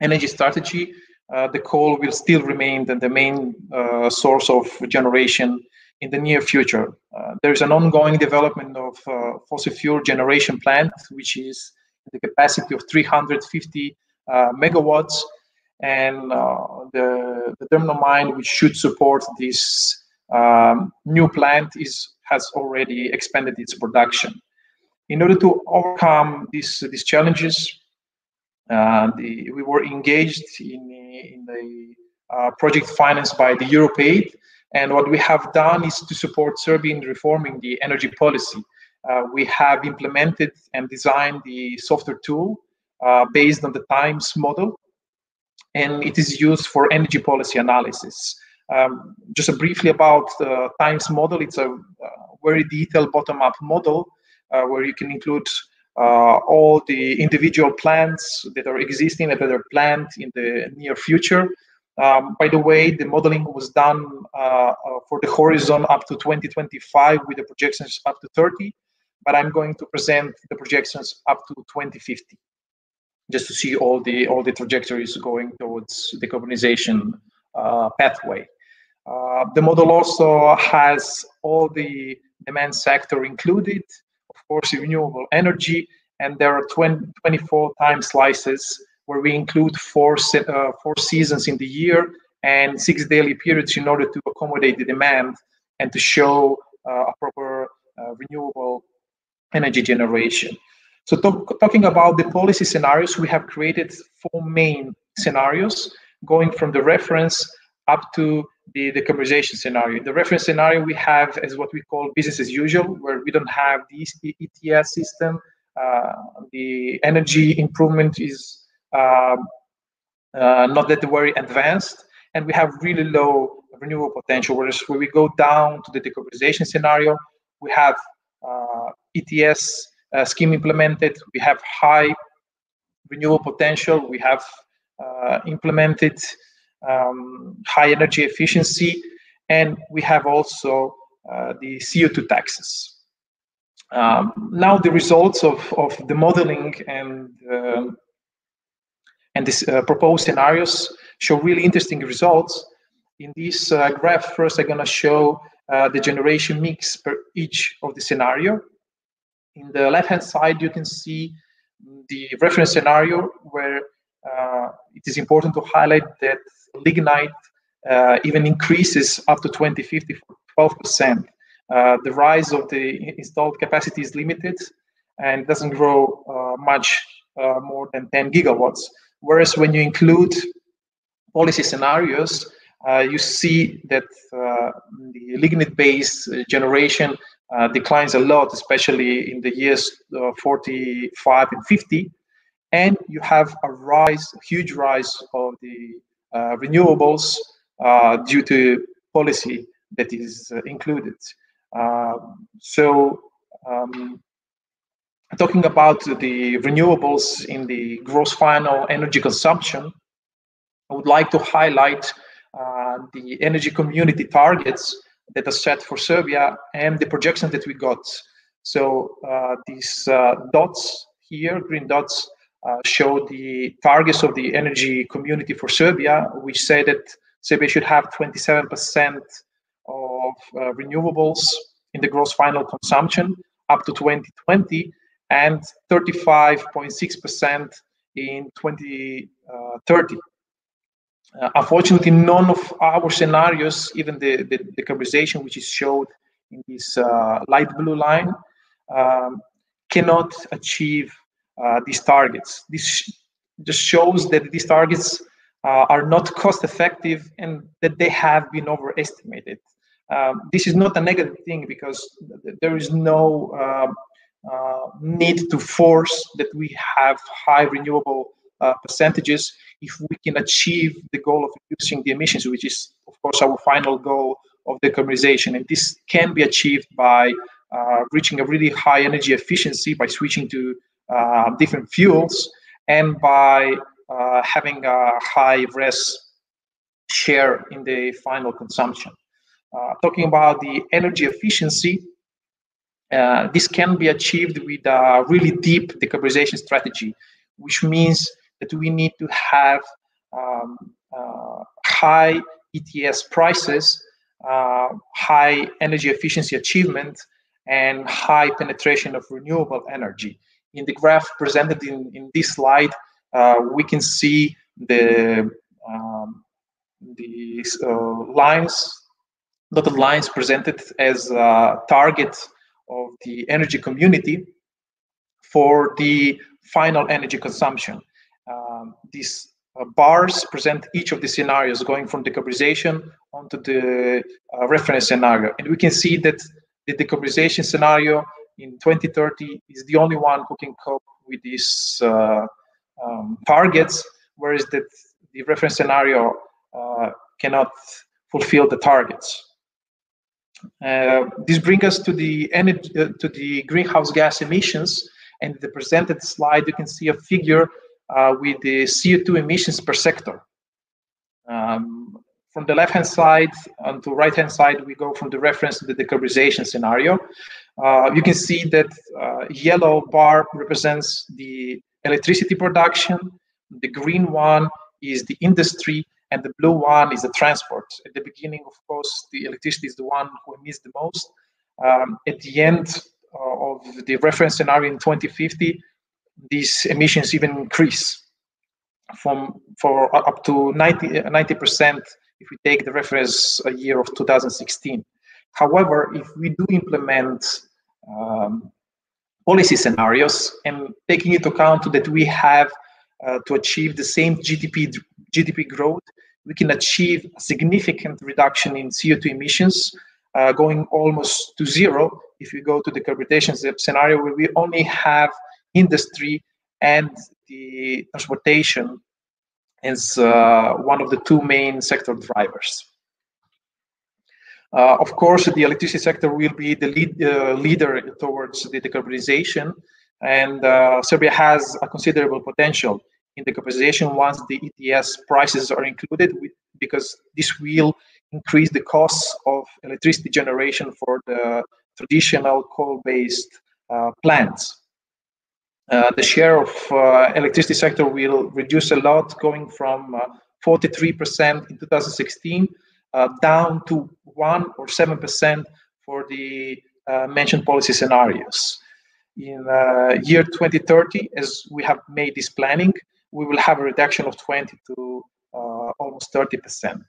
energy strategy, uh, the coal will still remain the, the main uh, source of generation in the near future. Uh, there is an ongoing development of uh, fossil fuel generation plant, which is the capacity of 350 uh, megawatts, and uh, the, the terminal mine, which should support this um, new plant, is has already expanded its production. In order to overcome these these challenges, uh, the, we were engaged in, in the project financed by the EuropeAid, and what we have done is to support Serbia in reforming the energy policy. Uh, we have implemented and designed the software tool uh, based on the TIMES model, and it is used for energy policy analysis. Um, just briefly about the TIMES model, it's a, a very detailed bottom-up model uh, where you can include uh, all the individual plants that are existing and that are planned in the near future. Um, by the way, the modeling was done uh, uh, for the horizon up to 2025 with the projections up to 30, but I'm going to present the projections up to 2050, just to see all the all the trajectories going towards the decarbonization uh, pathway. Uh, the model also has all the demand sector included, of course, renewable energy, and there are 20, 24 time slices where we include four, uh, four seasons in the year and six daily periods in order to accommodate the demand and to show uh, a proper uh, renewable energy generation. So talk, talking about the policy scenarios, we have created four main scenarios going from the reference up to the decarbonization scenario. The reference scenario we have is what we call business as usual, where we don't have the ETS system. Uh, the energy improvement is um, uh, not that very advanced, and we have really low renewable potential. Whereas when we go down to the decarbonization scenario, we have uh, ETS uh, scheme implemented, we have high renewable potential, we have uh, implemented um, high energy efficiency, and we have also uh, the CO2 taxes. Um, now the results of, of the modeling and um, and these uh, proposed scenarios show really interesting results. In this uh, graph, first I'm going to show uh, the generation mix per each of the scenario. In the left-hand side, you can see the reference scenario where uh, it is important to highlight that lignite uh, even increases up to 2050 for 12%. Uh, the rise of the installed capacity is limited and doesn't grow much more than 10 gigawatts. Whereas when you include policy scenarios, uh, you see that uh, the lignite-based generation uh, declines a lot, especially in the years uh, 45 and 50, and you have a rise, a huge rise of the uh, renewables uh, due to policy that is included. so um, talking about the renewables in the gross final energy consumption, I would like to highlight uh, the energy community targets that are set for Serbia and the projections that we got. So uh, these uh, dots here, green dots, uh, show the targets of the energy community for Serbia, which say that Serbia should have 27% of uh, renewables in the gross final consumption up to 2020 and 35.6% in 2030. Uh, unfortunately, none of our scenarios, even the, the decarbonization which is showed in this uh, light blue line, um, cannot achieve uh, these targets. This just shows that these targets uh, are not cost effective and that they have been overestimated. Um, this is not a negative thing because there is no um, uh, need to force that we have high renewable uh, percentages if we can achieve the goal of reducing the emissions, which is, of course, our final goal of decarbonization. And this can be achieved by uh, reaching a really high energy efficiency by switching to uh, different fuels and by uh, having a high res share in the final consumption. Talking about the energy efficiency, uh, this can be achieved with a really deep decarbonization strategy, which means that we need to have um, uh, high ETS prices, uh, high energy efficiency achievement, and high penetration of renewable energy. In the graph presented in, in this slide, uh, we can see the um, the uh, lines dotted lines presented as a target of the energy community for the final energy consumption. Um, these uh, bars present each of the scenarios going from decarbonization onto the uh, reference scenario. And we can see that the decarbonization scenario in 2030 is the only one who can cope with these uh, um, targets, whereas that the reference scenario uh, cannot fulfill the targets. Uh, this brings us to the energy, uh, to the greenhouse gas emissions. And the presented slide, you can see a figure uh, with the CO2 emissions per sector. Um, from the left-hand side on to right-hand side, we go from the reference to the decarbonization scenario. Uh, you can see that uh, yellow bar represents the electricity production. The green one is the industry, and the blue one is the transport. At the beginning, of course, the electricity is the one who emits the most. Um, at the end uh, of the reference scenario in 2050, these emissions even increase from for up to 90 percent if we take the reference year of 2016. However, if we do implement um, policy scenarios and taking into account that we have uh, to achieve the same GDP GDP growth we can achieve a significant reduction in CO2 emissions, uh, going almost to zero if we go to the decarbonization scenario where we only have industry and the transportation as uh, one of the two main sector drivers. Uh, of course, the electricity sector will be the lead, uh, leader towards the decarbonization, and uh, Serbia has a considerable potential in the compensation once the ETS prices are included, because this will increase the costs of electricity generation for the traditional coal-based uh, plants. Uh, the share of uh, electricity sector will reduce a lot, going from 43% uh, in 2016 uh, down to 1 or 7% for the uh, mentioned policy scenarios. In year 2030, as we have made this planning, we will have a reduction of 20 to uh, almost 30%.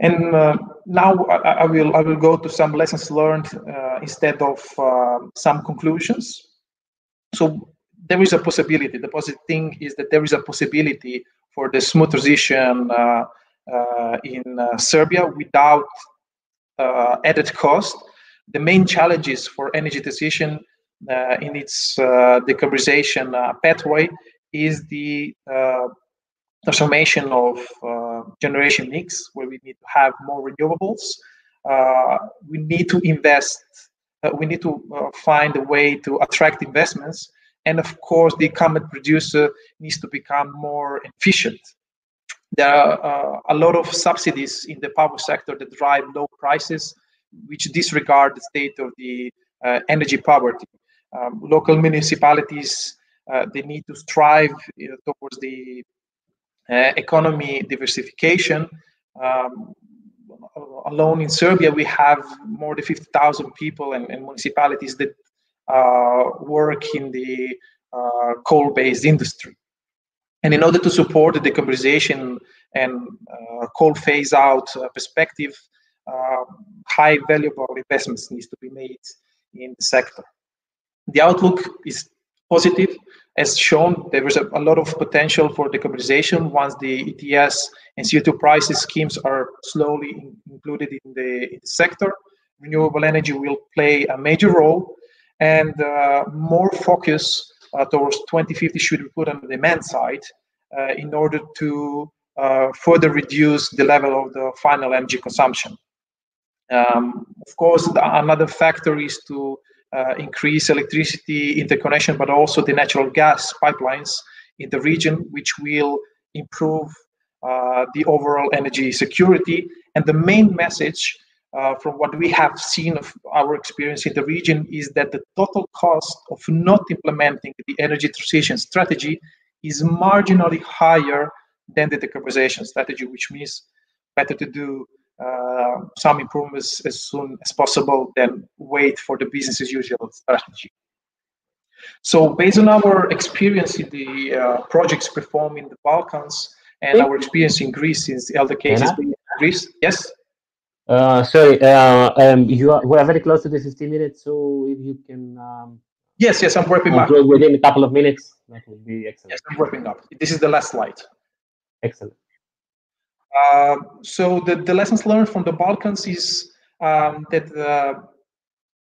And uh, now I, I, will I will go to some lessons learned uh, instead of uh, some conclusions. So there is a possibility. The positive thing is that there is a possibility for the smooth transition uh, uh, in Serbia without added cost. The main challenges for energy transition in its uh, decarbonization uh, pathway is the transformation of generation mix, where we need to have more renewables. we need to invest. we need to find a way to attract investments, and of course, the incumbent producer needs to become more efficient there are uh, a lot of subsidies in the power sector that drive low prices, which disregard the state of the uh, energy poverty um, local municipalities uh, they need to strive towards the uh, economy diversification. Um, alone in Serbia, we have more than 50,000 people and, and, municipalities that uh, work in the coal-based industry. And in order to support the decarbonization and uh, coal phase-out uh, perspective, uh, high valuable investments needs to be made in the sector. The outlook is positive. As shown, there is a, a lot of potential for decarbonization once the ETS and CO2 prices schemes are slowly in, included in the, in the, sector. Renewable energy will play a major role, and uh, more focus uh, towards 2050 should be put on the demand side uh, in order to uh, further reduce the level of the final energy consumption. Um, of course, the, another factor is to uh, increase electricity interconnection, but also the natural gas pipelines in the region, which will improve uh, the overall energy security. And the main message uh, from what we have seen of our experience in the region is that the total cost of not implementing the energy transition strategy is marginally higher than the decarbonization strategy, which means better to do uh, some improvements as soon as possible than wait for the business as usual strategy. So based on our experience in the uh, projects performed in the Balkans and our experience in Greece since LDK has been in Greece, yes? Uh, sorry, uh, um, you are, we are very close to the 15 minutes, so if you can... Um, yes, yes, I'm wrapping up. Within a couple of minutes, that would be excellent. Yes, I'm wrapping up. This is the last slide. Excellent. Uh, so the, the lessons learned from the Balkans is um, that uh,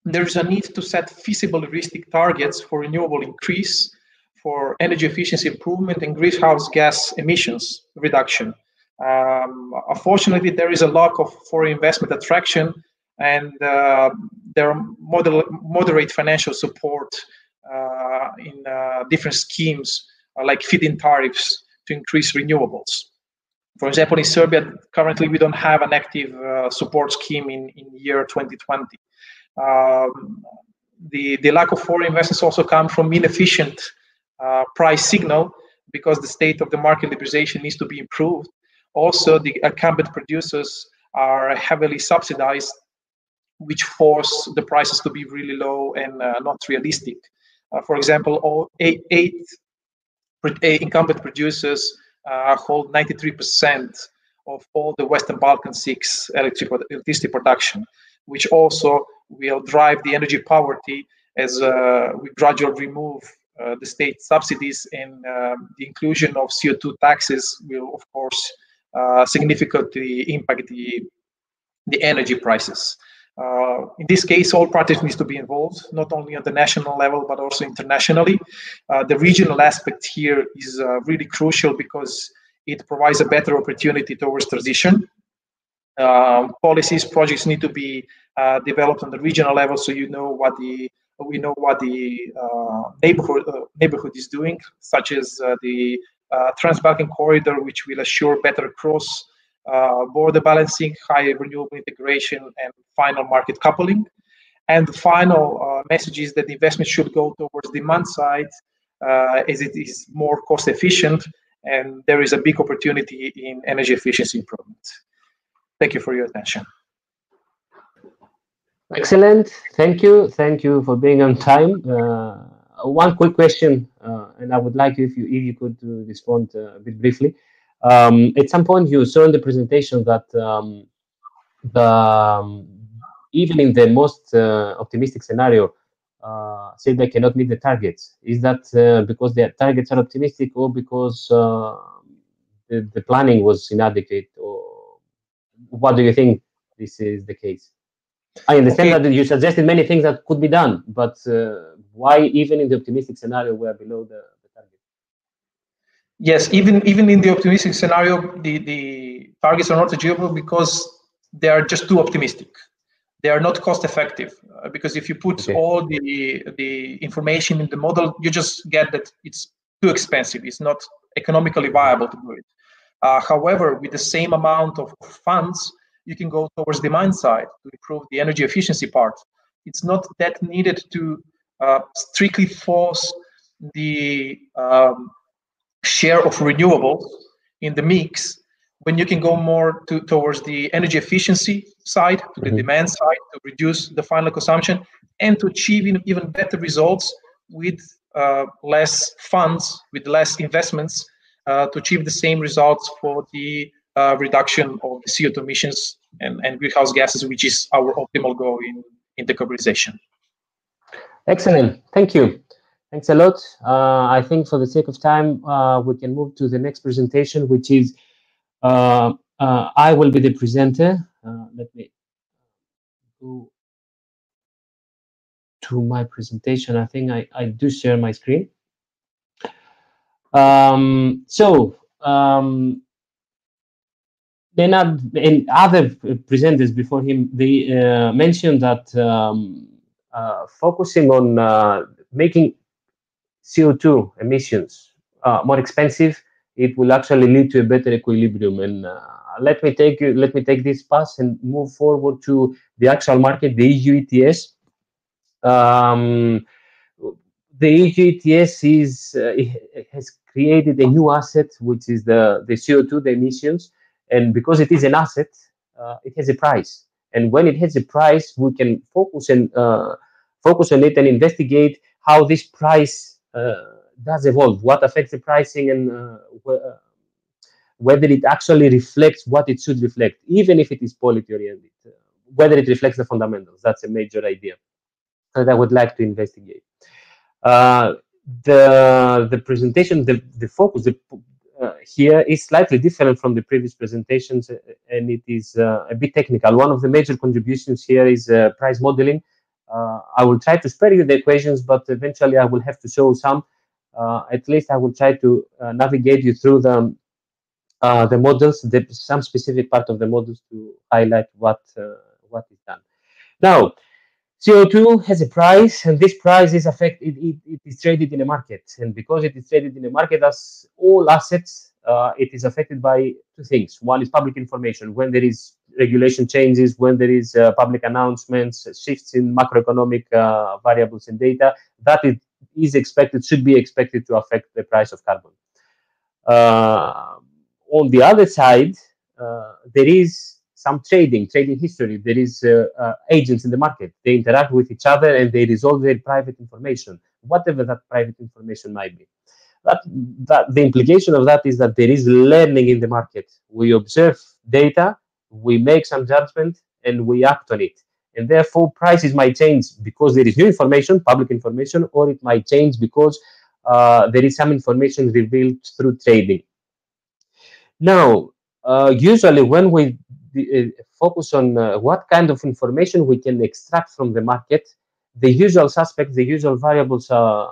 there is a need to set feasible realistic targets for renewable increase, for energy efficiency improvement, and greenhouse gas emissions reduction. Um, unfortunately, there is a lack of foreign investment attraction, and uh, there are moder moderate financial support uh, in uh, different schemes like feed-in tariffs to increase renewables. For example, in Serbia, currently we don't have an active uh, support scheme in, in year 2020. Um, the, the lack of foreign investments also come from inefficient uh, price signal because the state of the market liberalization needs to be improved. Also, the incumbent producers are heavily subsidized, which force the prices to be really low and uh, not realistic. Uh, for example, all eight, eight, incumbent producers hold 93% of all the Western Balkan 6 electric, electricity production, which also will drive the energy poverty as uh, we gradually remove uh, the state subsidies and um, the inclusion of CO2 taxes will, of course, uh, significantly impact the, the energy prices. Uh, in this case, all parties need to be involved, not only at the national level, but also internationally. Uh, the regional aspect here is uh, really crucial because it provides a better opportunity towards transition. Uh, policies, projects need to be uh, developed on the regional level so you know what the we know what the uh, neighborhood neighborhood is doing, such as the Trans-Balkan corridor, which will assure better cross border balancing, high renewable integration, and final market coupling. And the final uh, message is that investment should go towards demand side uh, as it is more cost efficient and there is a big opportunity in energy efficiency improvement. Thank you for your attention. Excellent. Thank you. Thank you for being on time. Uh, one quick question, uh, and I would like if you if you could uh, respond a bit briefly. Um, at some point, you saw in the presentation that um, the um, even in the most uh, optimistic scenario, uh, say they cannot meet the targets. Is that uh, because their targets are optimistic, or because uh, the, the planning was inadequate, or what do you think this is the case? I understand okay. that you suggested many things that could be done, but uh, why even in the optimistic scenario we are below the yes, even even in the optimistic scenario, the, the targets are not achievable because they are just too optimistic. They are not cost effective uh, because if you put okay. all the the information in the model, you just get that it's too expensive. It's not economically viable to do it. Uh, however, with the same amount of funds, you can go towards the demand side to improve the energy efficiency part. It's not that needed to uh, strictly force the um, share of renewables in the mix when you can go more to, towards the energy efficiency side, to the mm-hmm. demand side, to reduce the final consumption, and to achieve even better results with uh, less funds, with less investments, uh, to achieve the same results for the uh, reduction of the CO2 emissions and, and greenhouse gases, which is our optimal goal in, in decarbonization. Excellent. Thank you. Thanks a lot. Uh, I think for the sake of time, uh, we can move to the next presentation, which is uh, uh I will be the presenter. Uh, let me go to my presentation. I think I, I do share my screen. Um, so, um, then and other presenters before him, they uh, mentioned that um, focusing on making CO2 emissions uh, more expensive, it will actually lead to a better equilibrium. And uh, let me take you, let me take this pass and move forward to the actual market, the EU ETS. Um, the EU ETS is uh, has created a new asset, which is the the CO2, the emissions, and because it is an asset, uh, it has a price. And when it has a price, we can focus and uh, focus on it and investigate how this price does evolve, what affects the pricing, and uh, wh- whether it actually reflects what it should reflect, even if it is policy oriented, whether it reflects the fundamentals. That's a major idea that I would like to investigate. Uh, the the presentation, the, the focus the, uh, here is slightly different from the previous presentations, uh, and it is uh, a bit technical. One of the major contributions here is uh, price modeling. Uh, I will try to spare you the equations, but eventually I will have to show some. at least I will try to navigate you through the the models, the, some specific part of the models to highlight what what is done. Now, CO2 has a price, and this price is affected. It, it is traded in a market, and because it is traded in a market, as all assets, uh, it is affected by two things. One is public information. When there is regulation changes, when there is uh, public announcements, shifts in macroeconomic uh, variables and data, that is, is expected, should be expected to affect the price of carbon. Uh, on the other side, uh, there is some trading, trading history. There is uh, agents in the market. They interact with each other and they resolve their private information, whatever that private information might be. That, that the implication of that is that there is learning in the market. We observe data, we make some judgment, and we act on it. And therefore, prices might change because there is new information, public information, or it might change because uh, there is some information revealed through trading. Now, uh, usually when we uh, focus on uh, what kind of information we can extract from the market. The usual suspects, the usual variables are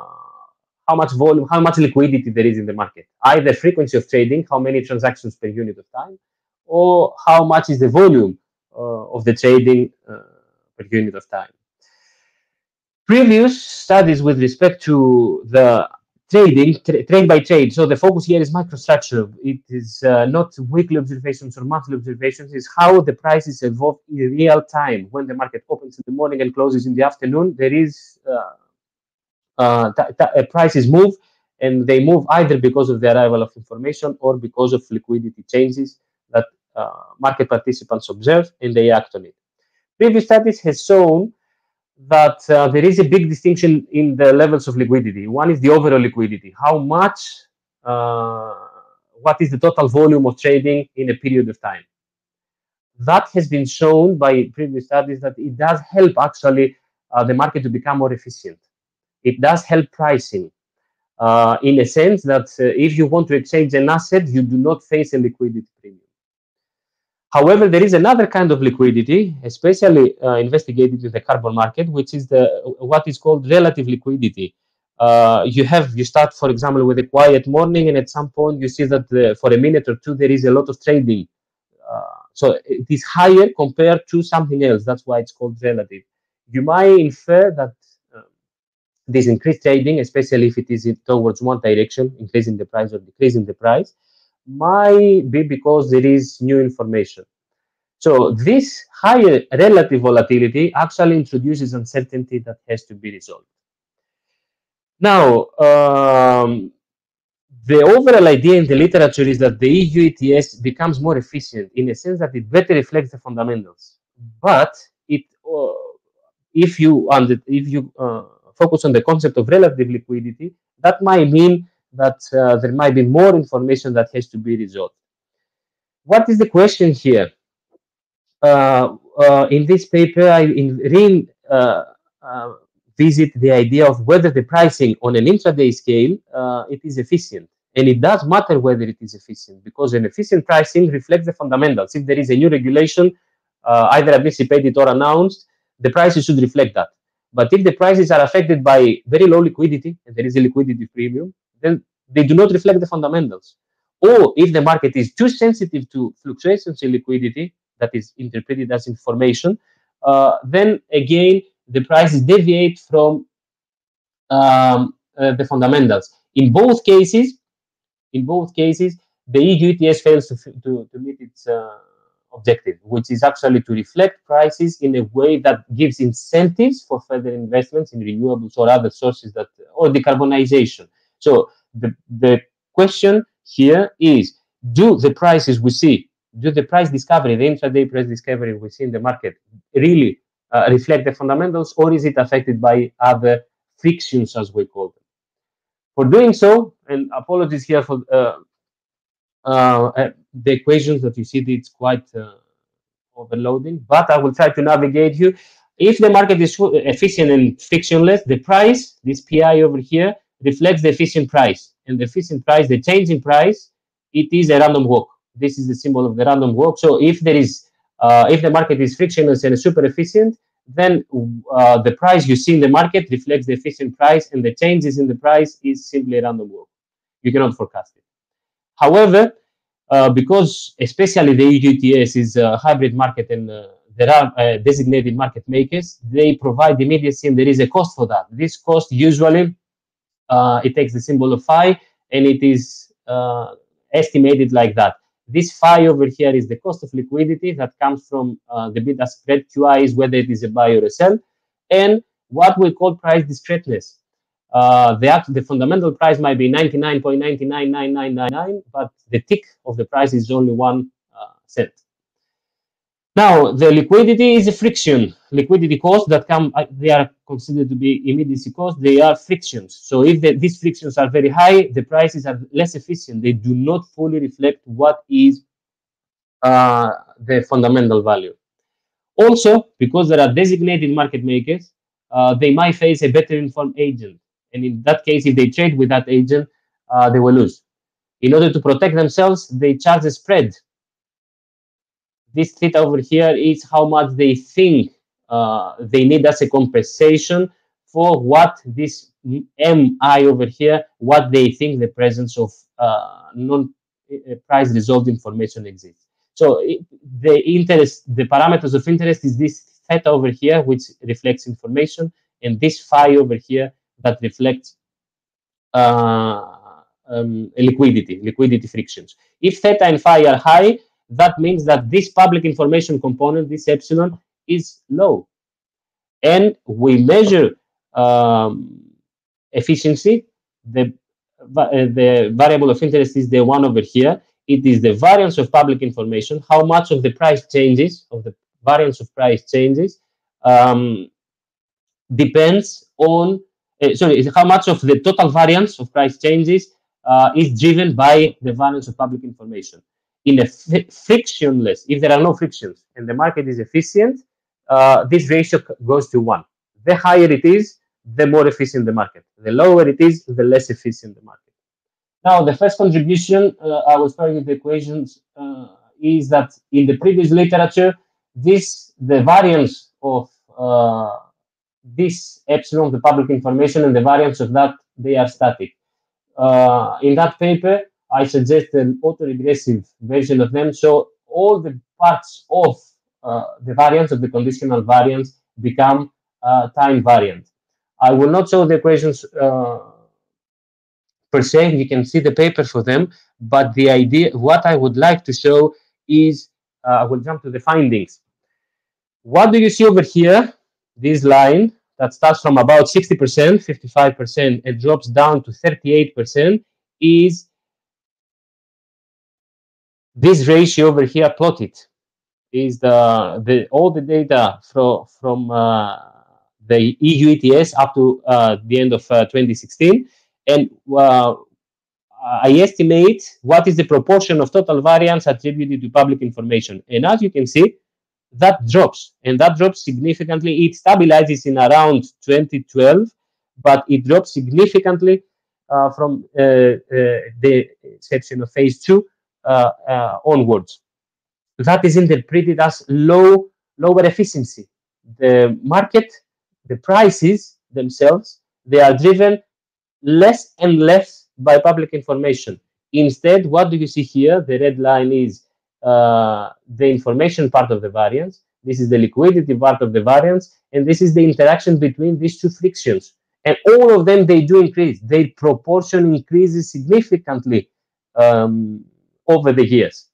how much volume, how much liquidity there is in the market, either frequency of trading, how many transactions per unit of time, or how much is the volume uh, of the trading uh, per unit of time. Previous studies with respect to the trading, tra trade by trade. So the focus here is microstructure. It is uh, not weekly observations or monthly observations. It's how the prices evolve in real time. When the market opens in the morning and closes in the afternoon, there is uh, prices move, and they move either because of the arrival of information or because of liquidity changes market participants observe and they act on it. Previous studies have shown that uh, there is a big distinction in the levels of liquidity. One is the overall liquidity. How much, uh, what is the total volume of trading in a period of time? That has been shown by previous studies that it does help actually uh, the market to become more efficient. It does help pricing uh, in a sense that uh, if you want to exchange an asset, you do not face a liquidity premium. However, there is another kind of liquidity, especially uh, investigated in the carbon market, which is the what is called relative liquidity. Uh, you have you start, for example, with a quiet morning, and at some point you see that the, for a minute or two there is a lot of trading. Uh, so it is higher compared to something else. That's why it's called relative. You might infer that uh, this increased trading, especially if it is towards one direction, increasing the price or decreasing the price, might be because there is new information. So this higher relative volatility actually introduces uncertainty that has to be resolved. Now, um, the overall idea in the literature is that the EU ETS becomes more efficient in a sense that it better reflects the fundamentals. But it, uh, if you if you uh, focus on the concept of relative liquidity, that might mean that uh, there might be more information that has to be resolved. what is the question here? Uh, uh, in this paper, I in, uh, uh, visit the idea of whether the pricing on an intraday scale uh, it is efficient, and it does matter whether it is efficient because an efficient pricing reflects the fundamentals. If there is a new regulation, either anticipated or announced, the prices should reflect that. But if the prices are affected by very low liquidity and there is a liquidity premium, then they do not reflect the fundamentals. Or if the market is too sensitive to fluctuations in liquidity, that is interpreted as information, uh, then again the prices deviate from um, uh, the fundamentals. In both cases, in both cases, the EU ETS fails to, to, to meet its uh, objective, which is actually to reflect prices in a way that gives incentives for further investments in renewables or other sources that or decarbonization. So the, the question here is do the prices we see, do the price discovery, the intraday price discovery we see in the market really uh, reflect the fundamentals or is it affected by other frictions as we call them? For doing so, and apologies here for uh, uh, uh, the equations that you see, it's quite uh, overloading, but I will try to navigate you. If the market is efficient and frictionless, the price, this PI over here, reflects the efficient price. And the efficient price, the change in price, it is a random walk. This is the symbol of the random walk. So if there is, uh, if the market is frictionless and super efficient, then uh, the price you see in the market reflects the efficient price, and the changes in the price is simply a random walk. You cannot forecast it. However, uh, because especially the EU ETS is a hybrid market and uh, there are uh, designated market makers, they provide immediacy and there is a cost for that. This cost usually, it takes the symbol of phi and it is uh, estimated like that. This phi over here is the cost of liquidity that comes from uh, the bid ask spread. QI is whether it is a buy or a sell. And what we call price discreteness uh, the, the fundamental price might be 99.999999, but the tick of the price is only one uh, cent. Now, the liquidity is a friction. Liquidity costs that come, uh, they are considered to be immediacy costs. They are frictions. So if the, these frictions are very high, the prices are less efficient. They do not fully reflect what is uh, the fundamental value. Also, because there are designated market makers, uh, they might face a better informed agent and in that case, if they trade with that agent, uh, they will lose. In order to protect themselves, they charge a spread. This theta over here is how much they think uh, they need as a compensation for what this MI over here, what they think the presence of uh, non-price uh, resolved information exists. So the interest, the parameters of interest is this theta over here, which reflects information, and this phi over here that reflects uh, um, liquidity, liquidity frictions. If theta and phi are high, that means that this public information component, this epsilon, is low. And we measure um, efficiency. The, uh, the variable of interest is the one over here. It is the variance of public information, how much of the price changes, of the variance of price changes, um, depends on uh, sorry, how much of the total variance of price changes uh, is driven by the variance of public information. In a frictionless, if there are no frictions and the market is efficient, uh, this ratio goes to one. The higher it is, the more efficient the market. The lower it is, the less efficient the market. Now, the first contribution uh, I was starting with the equations uh, is that in the previous literature, this the variance of uh, this epsilon the public information and the variance of that, they are static. Uh, in that paper, I suggest an autoregressive version of them. So all the parts of uh, the variance of the conditional variance become uh, time variant. I will not show the equations uh, per se. You can see the paper for them. But the idea, what I would like to show is, uh, I will jump to the findings. What do you see over here? this line that starts from about 60%, 55%, and drops down to 38% is this ratio over here plotted is the, the all the data from from uh, the EU ETS up to uh, the end of uh, 2016, and uh, I estimate what is the proportion of total variance attributed to public information. And as you can see, that drops and that drops significantly. It stabilizes in around 2012, but it drops significantly uh, from uh, uh, the section of phase two onwards. That is interpreted as low, lower efficiency. The market, the prices themselves, they are driven less and less by public information. Instead, what do you see here? The red line is uh, the information part of the variance. This is the liquidity part of the variance, and this is the interaction between these two frictions. And all of them, they do increase. Their proportion increases significantly um, over the years.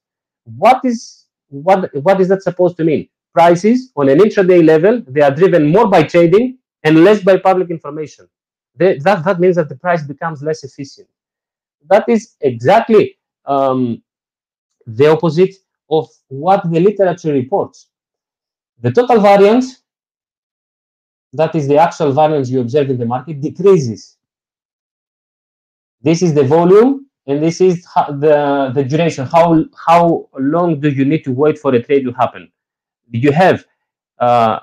What is what what is that supposed to mean? Prices on an intraday level, they are driven more by trading and less by public information. They, that that means that the price becomes less efficient. That is exactly um, the opposite of what the literature reports. The total variance, that is the actual variance you observe in the market, decreases. This is the volume, and this is the, the duration. How, how long do you need to wait for a trade to happen? You have uh,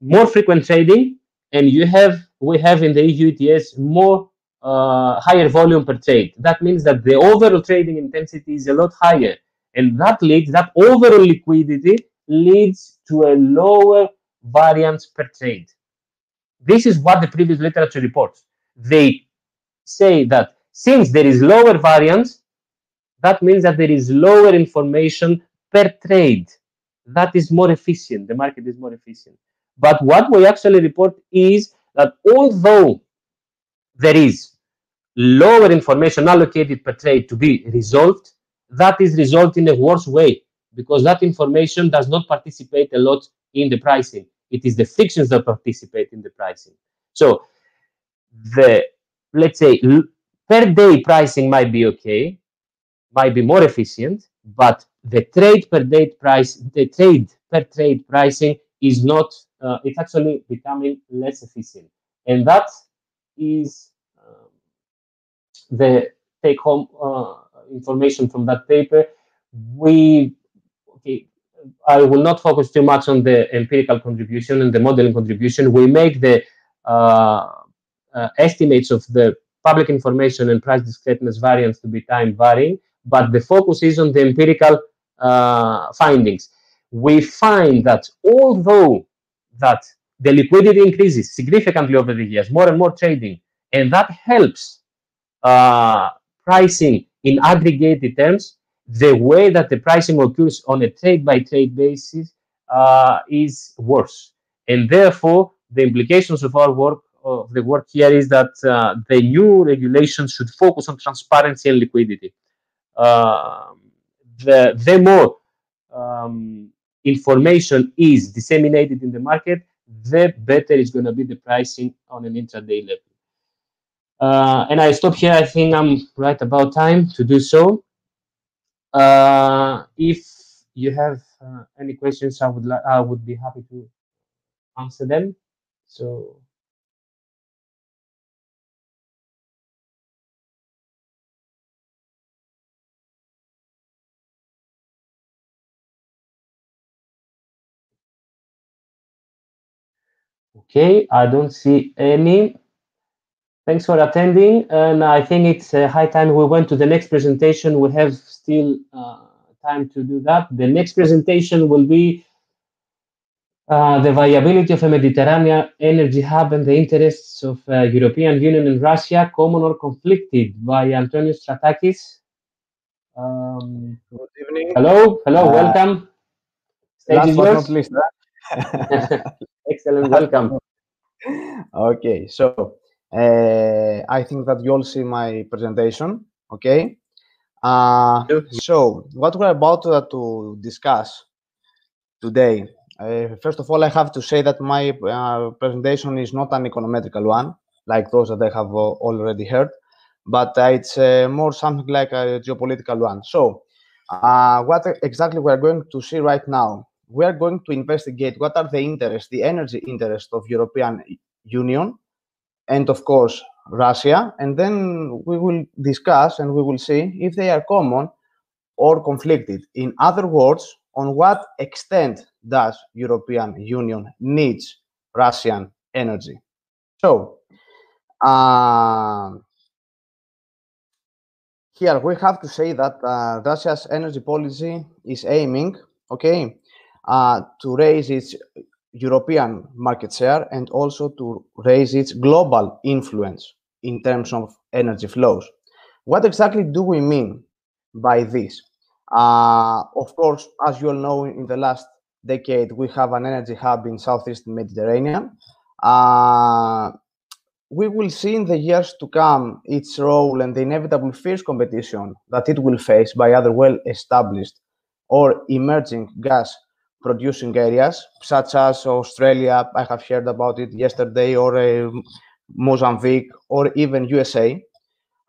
more frequent trading, and you have we have in the EU more uh, higher volume per trade. That means that the overall trading intensity is a lot higher and that leads, that overall liquidity leads to a lower variance per trade. This is what the previous literature reports. They say that since there is lower variance, that means that there is lower information per trade. That is more efficient. The market is more efficient. But what we actually report is that although there is lower information allocated per trade to be resolved, that is resolved in a worse way because that information does not participate a lot in the pricing. It is the frictions that participate in the pricing. So the let's say per day pricing might be okay, might be more efficient, but the trade per day price, the trade per trade pricing is not. Uh, it's actually becoming less efficient, and that is um, the take home. Uh, information from that paper. We, okay, I will not focus too much on the empirical contribution and the modeling contribution. We make the uh, uh, estimates of the public information and price discreteness variance to be time varying, but the focus is on the empirical uh, findings. We find that although that the liquidity increases significantly over the years, more and more trading, and that helps uh, pricing in aggregated terms, the way that the pricing occurs on a trade by trade basis uh, is worse. And therefore, the implications of our work, of the work here, is that uh, the new regulations should focus on transparency and liquidity. Uh, the, the more um, information is disseminated in the market, the better is going to be the pricing on an intraday level. Uh, and I stop here. I think I'm right about time to do so. Uh, if you have uh, any questions, I would I would be happy to answer them. So. Okay, I don't see any. Thanks for attending. And I think it's a high time we went to the next presentation. We have still uh, time to do that. The next presentation will be uh, the viability of a Mediterranean energy hub and the interests of uh, European Union and Russia, common or conflicted, by Antonios Stratakis. Um, Good evening. Hello, hello, Uh, welcome. Stage Last but not least, Excellent, welcome. okay, so uh, I think that you all see my presentation. Okay. Uh, so what we're about to, to discuss today. Uh, first of all, I have to say that my uh, presentation is not an econometrical one, like those that I have uh, already heard, but uh, it's uh, more something like a geopolitical one. So, uh, what exactly we're going to see right now? We are going to investigate what are the interests, the energy interests of European Union, and of course Russia, and then we will discuss and we will see if they are common or conflicted. In other words, on what extent does European Union needs Russian energy? So, uh, here we have to say that uh, Russia's energy policy is aiming, okay, uh, to raise its European market share and also to raise its global influence in terms of energy flows. What exactly do we mean by this? Uh, of course, as you all know, in the last decade, we have an energy hub in Southeast Mediterranean. Uh, we will see in the years to come its role and the inevitable fierce competition that it will face by other well-established or emerging gas producing areas, such as Australia, I have heard about it yesterday, or uh, Mozambique, or even USA.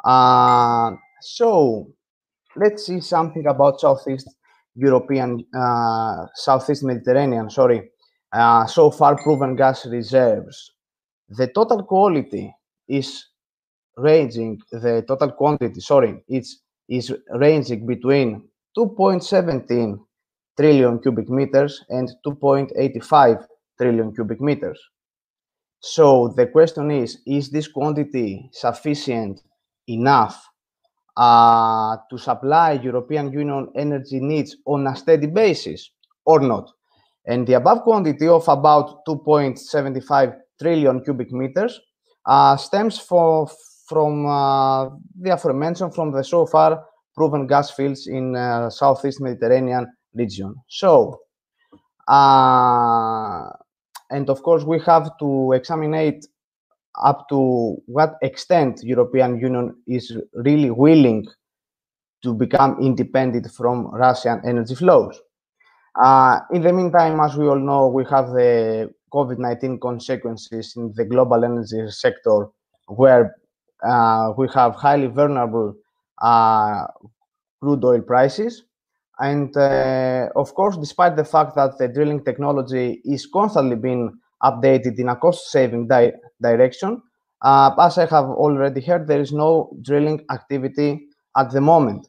Uh, so let's see something about Southeast European, uh, Southeast Mediterranean, sorry, uh, so far proven gas reserves. The total quality is ranging, the total quantity, sorry, it's is ranging between 2.17 trillion cubic meters and 2.85 trillion cubic meters. So the question is, is this quantity sufficient enough uh, to supply European Union energy needs on a steady basis or not? And the above quantity of about 2.75 trillion cubic meters uh, stems for, from uh, the aforementioned from the so far proven gas fields in uh, Southeast Mediterranean region. So, uh, and of course, we have to examine up to what extent European Union is really willing to become independent from Russian energy flows. Uh, in the meantime, as we all know, we have the COVID-19 consequences in the global energy sector, where uh, we have highly vulnerable uh, crude oil prices. And uh, of course, despite the fact that the drilling technology is constantly being updated in a cost-saving di direction, uh, as I have already heard, there is no drilling activity at the moment.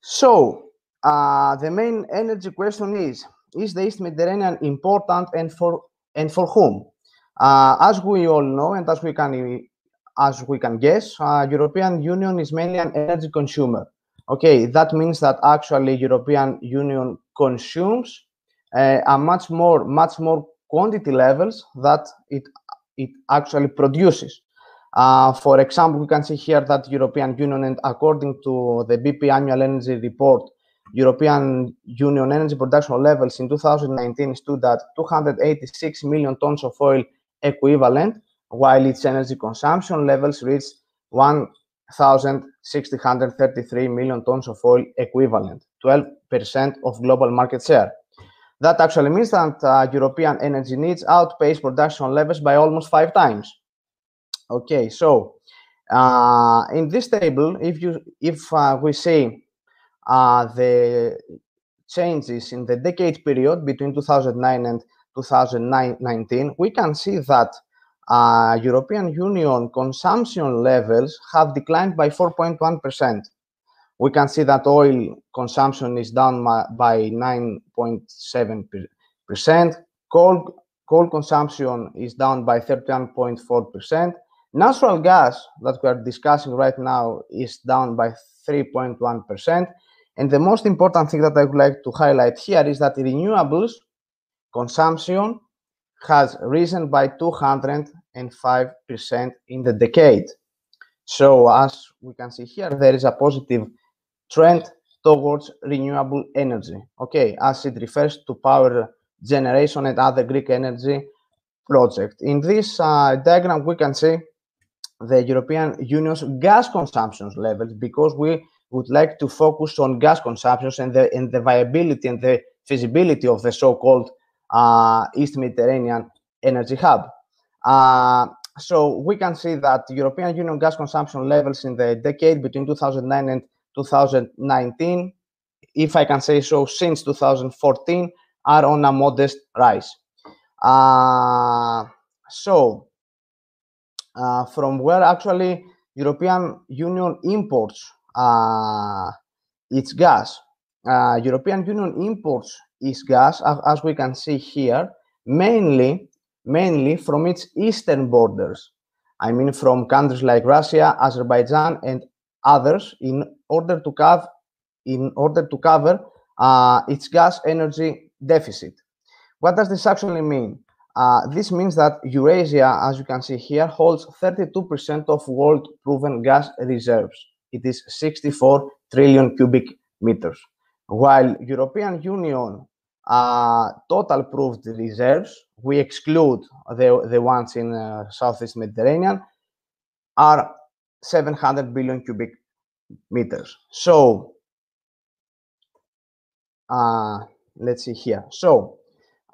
So uh, the main energy question is, is the East Mediterranean important and for, and for whom? Uh, as we all know, and as we can, as we can guess, uh, European Union is mainly an energy consumer. Okay, that means that actually European Union consumes uh, a much more, much more quantity levels that it it actually produces. Uh, for example, we can see here that European Union, and according to the BP annual energy report, European Union energy production levels in 2019 stood at 286 million tons of oil equivalent, while its energy consumption levels reached 1 1,633 million tons of oil equivalent, 12% of global market share. That actually means that uh, European energy needs outpace production levels by almost five times. Okay, so uh, in this table, if you if uh, we see uh, the changes in the decade period between 2009 and 2019, we can see that uh, European Union consumption levels have declined by 4.1%. We can see that oil consumption is down by 9.7%. Coal, coal consumption is down by 31.4%. Natural gas that we are discussing right now is down by 3.1%. And the most important thing that I would like to highlight here is that renewables consumption has risen by 205% in the decade. So as we can see here, there is a positive trend towards renewable energy, okay, as it refers to power generation and other Greek energy projects. In this uh, diagram, we can see the European Union's gas consumption levels because we would like to focus on gas consumptions and the, and the viability and the feasibility of the so-called uh, East Mediterranean Energy Hub. Uh, so we can see that European Union gas consumption levels in the decade between 2009 and 2019, if I can say so, since 2014, are on a modest rise. Uh, so uh, from where actually European Union imports uh, its gas. Uh, European Union imports its gas, as we can see here, mainly mainly from its eastern borders. I mean, from countries like Russia, Azerbaijan, and others, in order to cover in order to cover uh, its gas energy deficit. What does this actually mean? Uh, this means that Eurasia, as you can see here, holds 32% of world proven gas reserves. It is 64 trillion cubic meters. While European Union total proved reserves, we exclude the, the ones in uh, Southeast Mediterranean, are 700 billion cubic meters. So, uh, let's see here. So,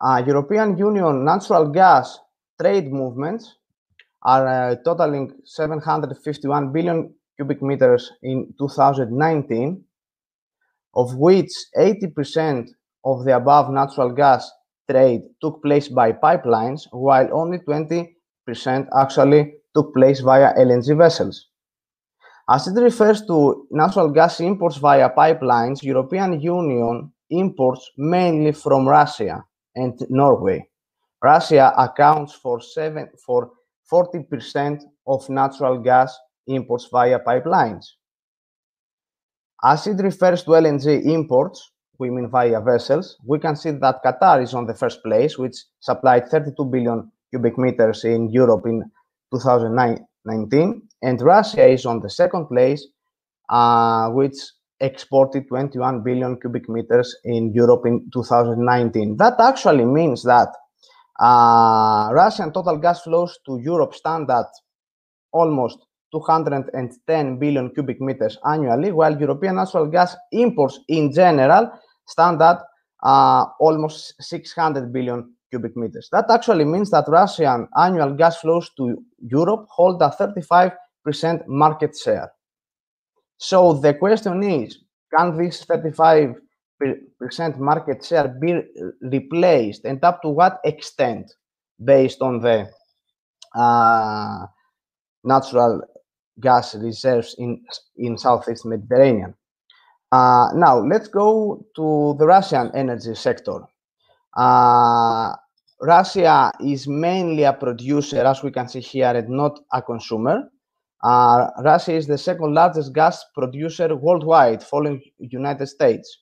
uh, European Union natural gas trade movements are uh, totaling 751 billion cubic meters in 2019, of which 80% of the above natural gas trade took place by pipelines, while only 20% actually took place via LNG vessels. As it refers to natural gas imports via pipelines, European Union imports mainly from Russia and Norway. Russia accounts for seven for 40% of natural gas imports via pipelines. As it refers to LNG imports, we mean via vessels, we can see that Qatar is on the first place, which supplied 32 billion cubic meters in Europe in 2019, and Russia is on the second place, uh, which exported 21 billion cubic meters in Europe in 2019. That actually means that uh, Russian total gas flows to Europe stand at almost 210 billion cubic meters annually, while European natural gas imports in general stand at uh, almost 600 billion cubic meters. That actually means that Russian annual gas flows to Europe hold a 35% market share. So the question is, can this 35% market share be replaced and up to what extent based on the uh, natural gas reserves in, in Southeast Mediterranean? Uh, now, let's go to the Russian energy sector. Uh, Russia is mainly a producer, as we can see here, and not a consumer. Uh, Russia is the second largest gas producer worldwide, following United States.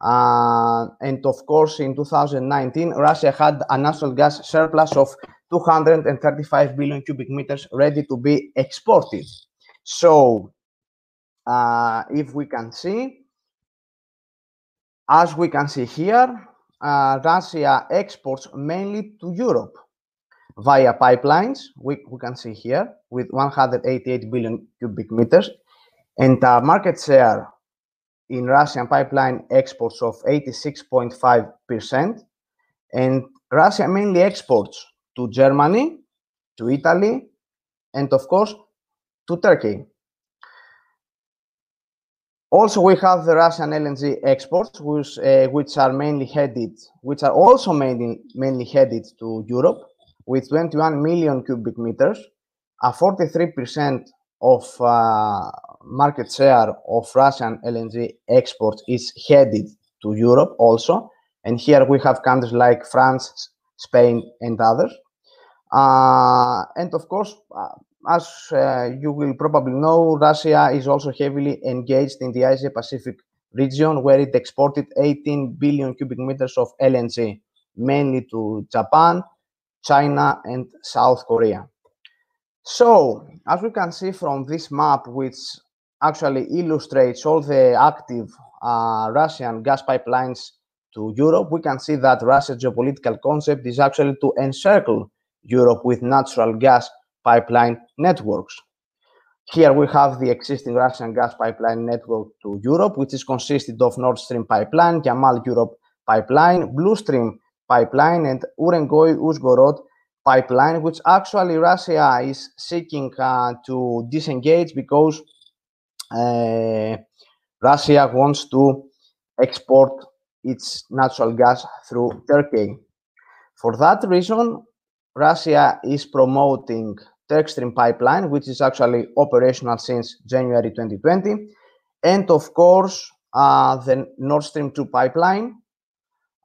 Uh, and of course, in 2019, Russia had a natural gas surplus of 235 billion cubic meters ready to be exported. So uh, if we can see, as we can see here, uh, Russia exports mainly to Europe via pipelines. We, we can see here with 188 billion cubic meters and market share in Russian pipeline exports of 86.5%. And Russia mainly exports to Germany, to Italy, and of course to Turkey. Also, we have the Russian LNG exports, which, uh, which are mainly headed, which are also mainly mainly headed to Europe, with 21 million cubic meters, a 43% of uh, market share of Russian LNG exports is headed to Europe also, and here we have countries like France, Spain, and others. Uh, and of course, uh, as uh, you will probably know, Russia is also heavily engaged in the Asia Pacific region, where it exported 18 billion cubic meters of LNG, mainly to Japan, China, and South Korea. So, as we can see from this map, which actually illustrates all the active uh, Russian gas pipelines to Europe, we can see that Russia's geopolitical concept is actually to encircle Europe with natural gas pipeline networks. Here we have the existing Russian gas pipeline network to Europe, which is consisted of Nord Stream pipeline, Yamal Europe pipeline, Blue Stream pipeline, and Urengoy Uzhgorod pipeline, which actually Russia is seeking uh, to disengage because uh, Russia wants to export its natural gas through Turkey. For that reason, Russia is promoting Turkstream pipeline, which is actually operational since January 2020, and of course, uh, the Nord Stream 2 pipeline,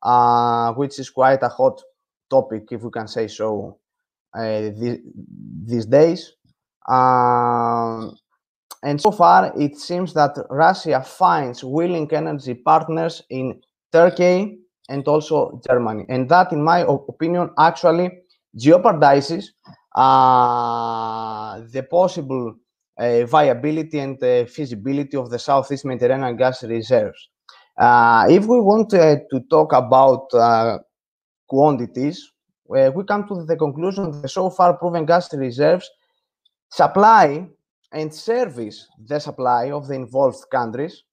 uh, which is quite a hot topic, if we can say so, uh, these days. Um, and so far, it seems that Russia finds willing energy partners in Turkey and also Germany. And that, in my opinion, actually jeopardizes the possible uh, viability and uh, feasibility of the Southeast Mediterranean gas reserves. Uh, if we want to talk about uh, quantities, uh, we come to the conclusion that the so far proven gas reserves supply and service the supply of the involved countries,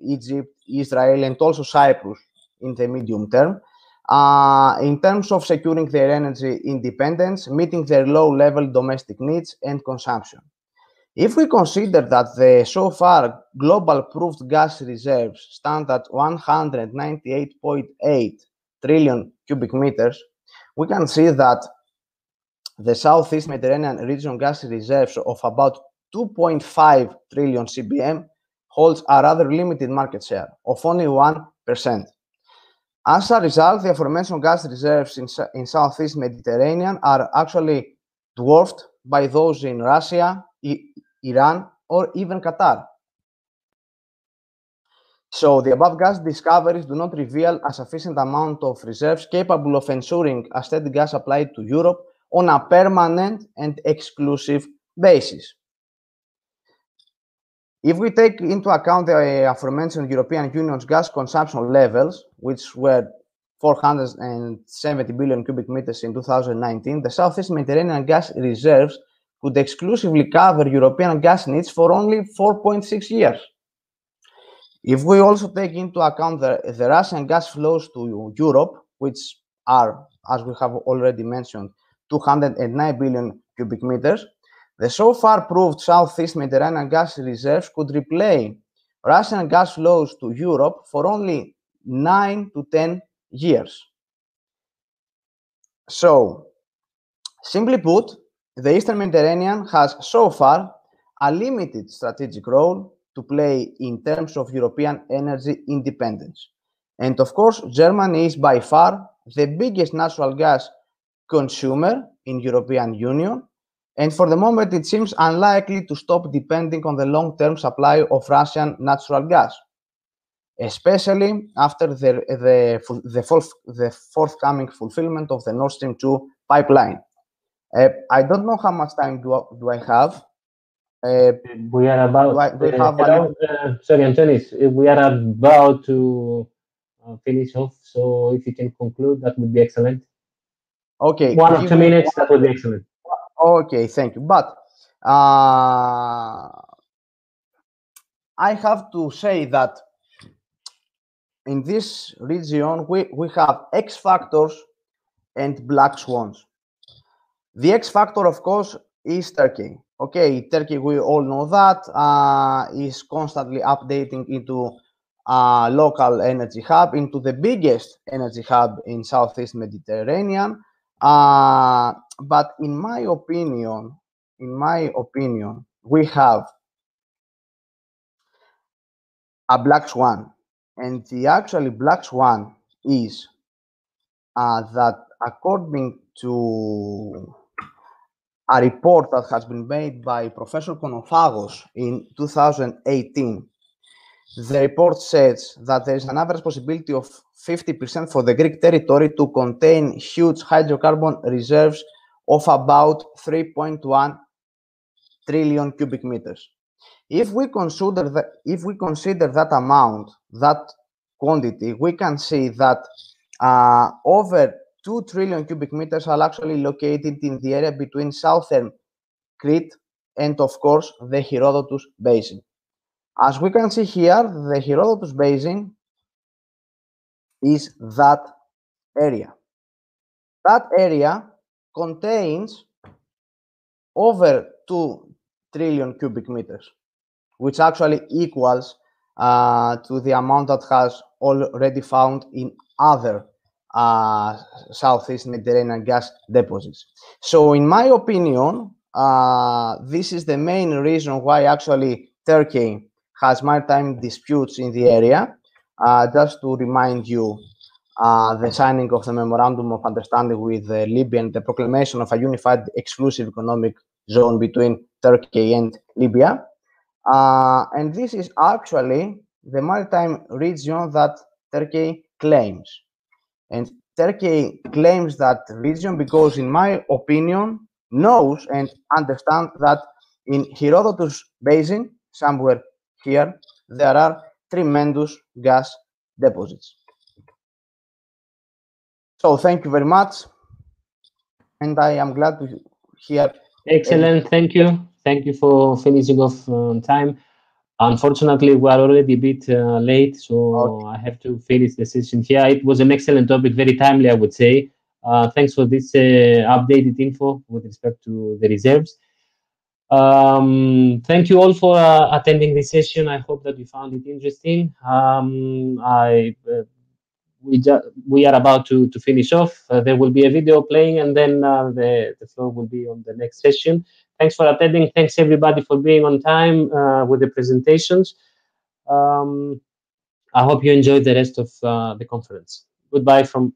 Egypt, Israel, and also Cyprus in the medium term, uh, in terms of securing their energy independence, meeting their low level domestic needs and consumption. If we consider that the so far global proved gas reserves stand at 198.8 trillion cubic meters, we can see that the Southeast Mediterranean region gas reserves of about 2.5 trillion CBM holds a rather limited market share of only 1%. As a result, the aforementioned gas reserves in, in Southeast Mediterranean are actually dwarfed by those in Russia, Iran, or even Qatar. So the above gas discoveries do not reveal a sufficient amount of reserves capable of ensuring a steady gas supply to Europe on a permanent and exclusive basis. If we take into account the uh, aforementioned European Union's gas consumption levels, which were 470 billion cubic meters in 2019, the Southeast Mediterranean gas reserves could exclusively cover European gas needs for only 4.6 years. If we also take into account the, the Russian gas flows to Europe, which are, as we have already mentioned, 209 billion cubic meters, the so far proved Southeast Mediterranean gas reserves could replay Russian gas flows to Europe for only 9 to 10 years. So, simply put, the Eastern Mediterranean has so far a limited strategic role to play in terms of European energy independence. And of course, Germany is by far the biggest natural gas consumer in European Union. And for the moment, it seems unlikely to stop depending on the long-term supply of Russian natural gas, especially after the, the, the, the forthcoming fulfillment of the Nord Stream 2 pipeline. Uh, I don't know how much time do I, do I have. Uh, we are about. Do I, do uh, hello, uh, sorry, Antonis. We are about to uh, finish off. So if you can conclude, that would be excellent. Okay. One or two minutes, that would be excellent. Okay, thank you. But uh, I have to say that in this region, we, we have X factors and black swans. The X factor, of course, is Turkey. Okay, Turkey, we all know that, uh, is constantly updating into a local energy hub, into the biggest energy hub in Southeast Mediterranean. Uh, but in my opinion, in my opinion, we have a black swan. And the actually black swan is uh, that according to a report that has been made by Professor Konofagos in 2018. The report says that there is an average possibility of 50% for the Greek territory to contain huge hydrocarbon reserves of about 3.1 trillion cubic meters. If we consider that, if we consider that amount, that quantity, we can see that uh, over 2 trillion cubic meters are actually located in the area between southern Crete and, of course, the Herodotus Basin. As we can see here, the Herodotus Basin is that area. That area contains over 2 trillion cubic meters, which actually equals uh, to the amount that has already found in other uh, Southeast Mediterranean gas deposits. So, in my opinion, uh, this is the main reason why actually Turkey has maritime disputes in the area. Uh, just to remind you, uh, the signing of the memorandum of understanding with uh, Libya and the proclamation of a unified exclusive economic zone between Turkey and Libya. Uh, and this is actually the maritime region that Turkey claims. And Turkey claims that region because, in my opinion, knows and understands that in Herodotus Basin, somewhere here, there are tremendous gas deposits. So thank you very much. And I am glad to hear. Excellent. Thank you. Thank you for finishing off on time. Unfortunately, we are already a bit uh, late, so Okay. I have to finish the session here. It was an excellent topic, very timely, I would say. Uh, thanks for this uh, updated info with respect to the reserves. Um, thank you all for uh, attending this session. I hope that you found it interesting. Um, I uh, we we are about to to finish off. Uh, there will be a video playing, and then uh, the the floor will be on the next session. Thanks for attending. Thanks everybody for being on time uh, with the presentations. Um, I hope you enjoyed the rest of uh, the conference. Goodbye from.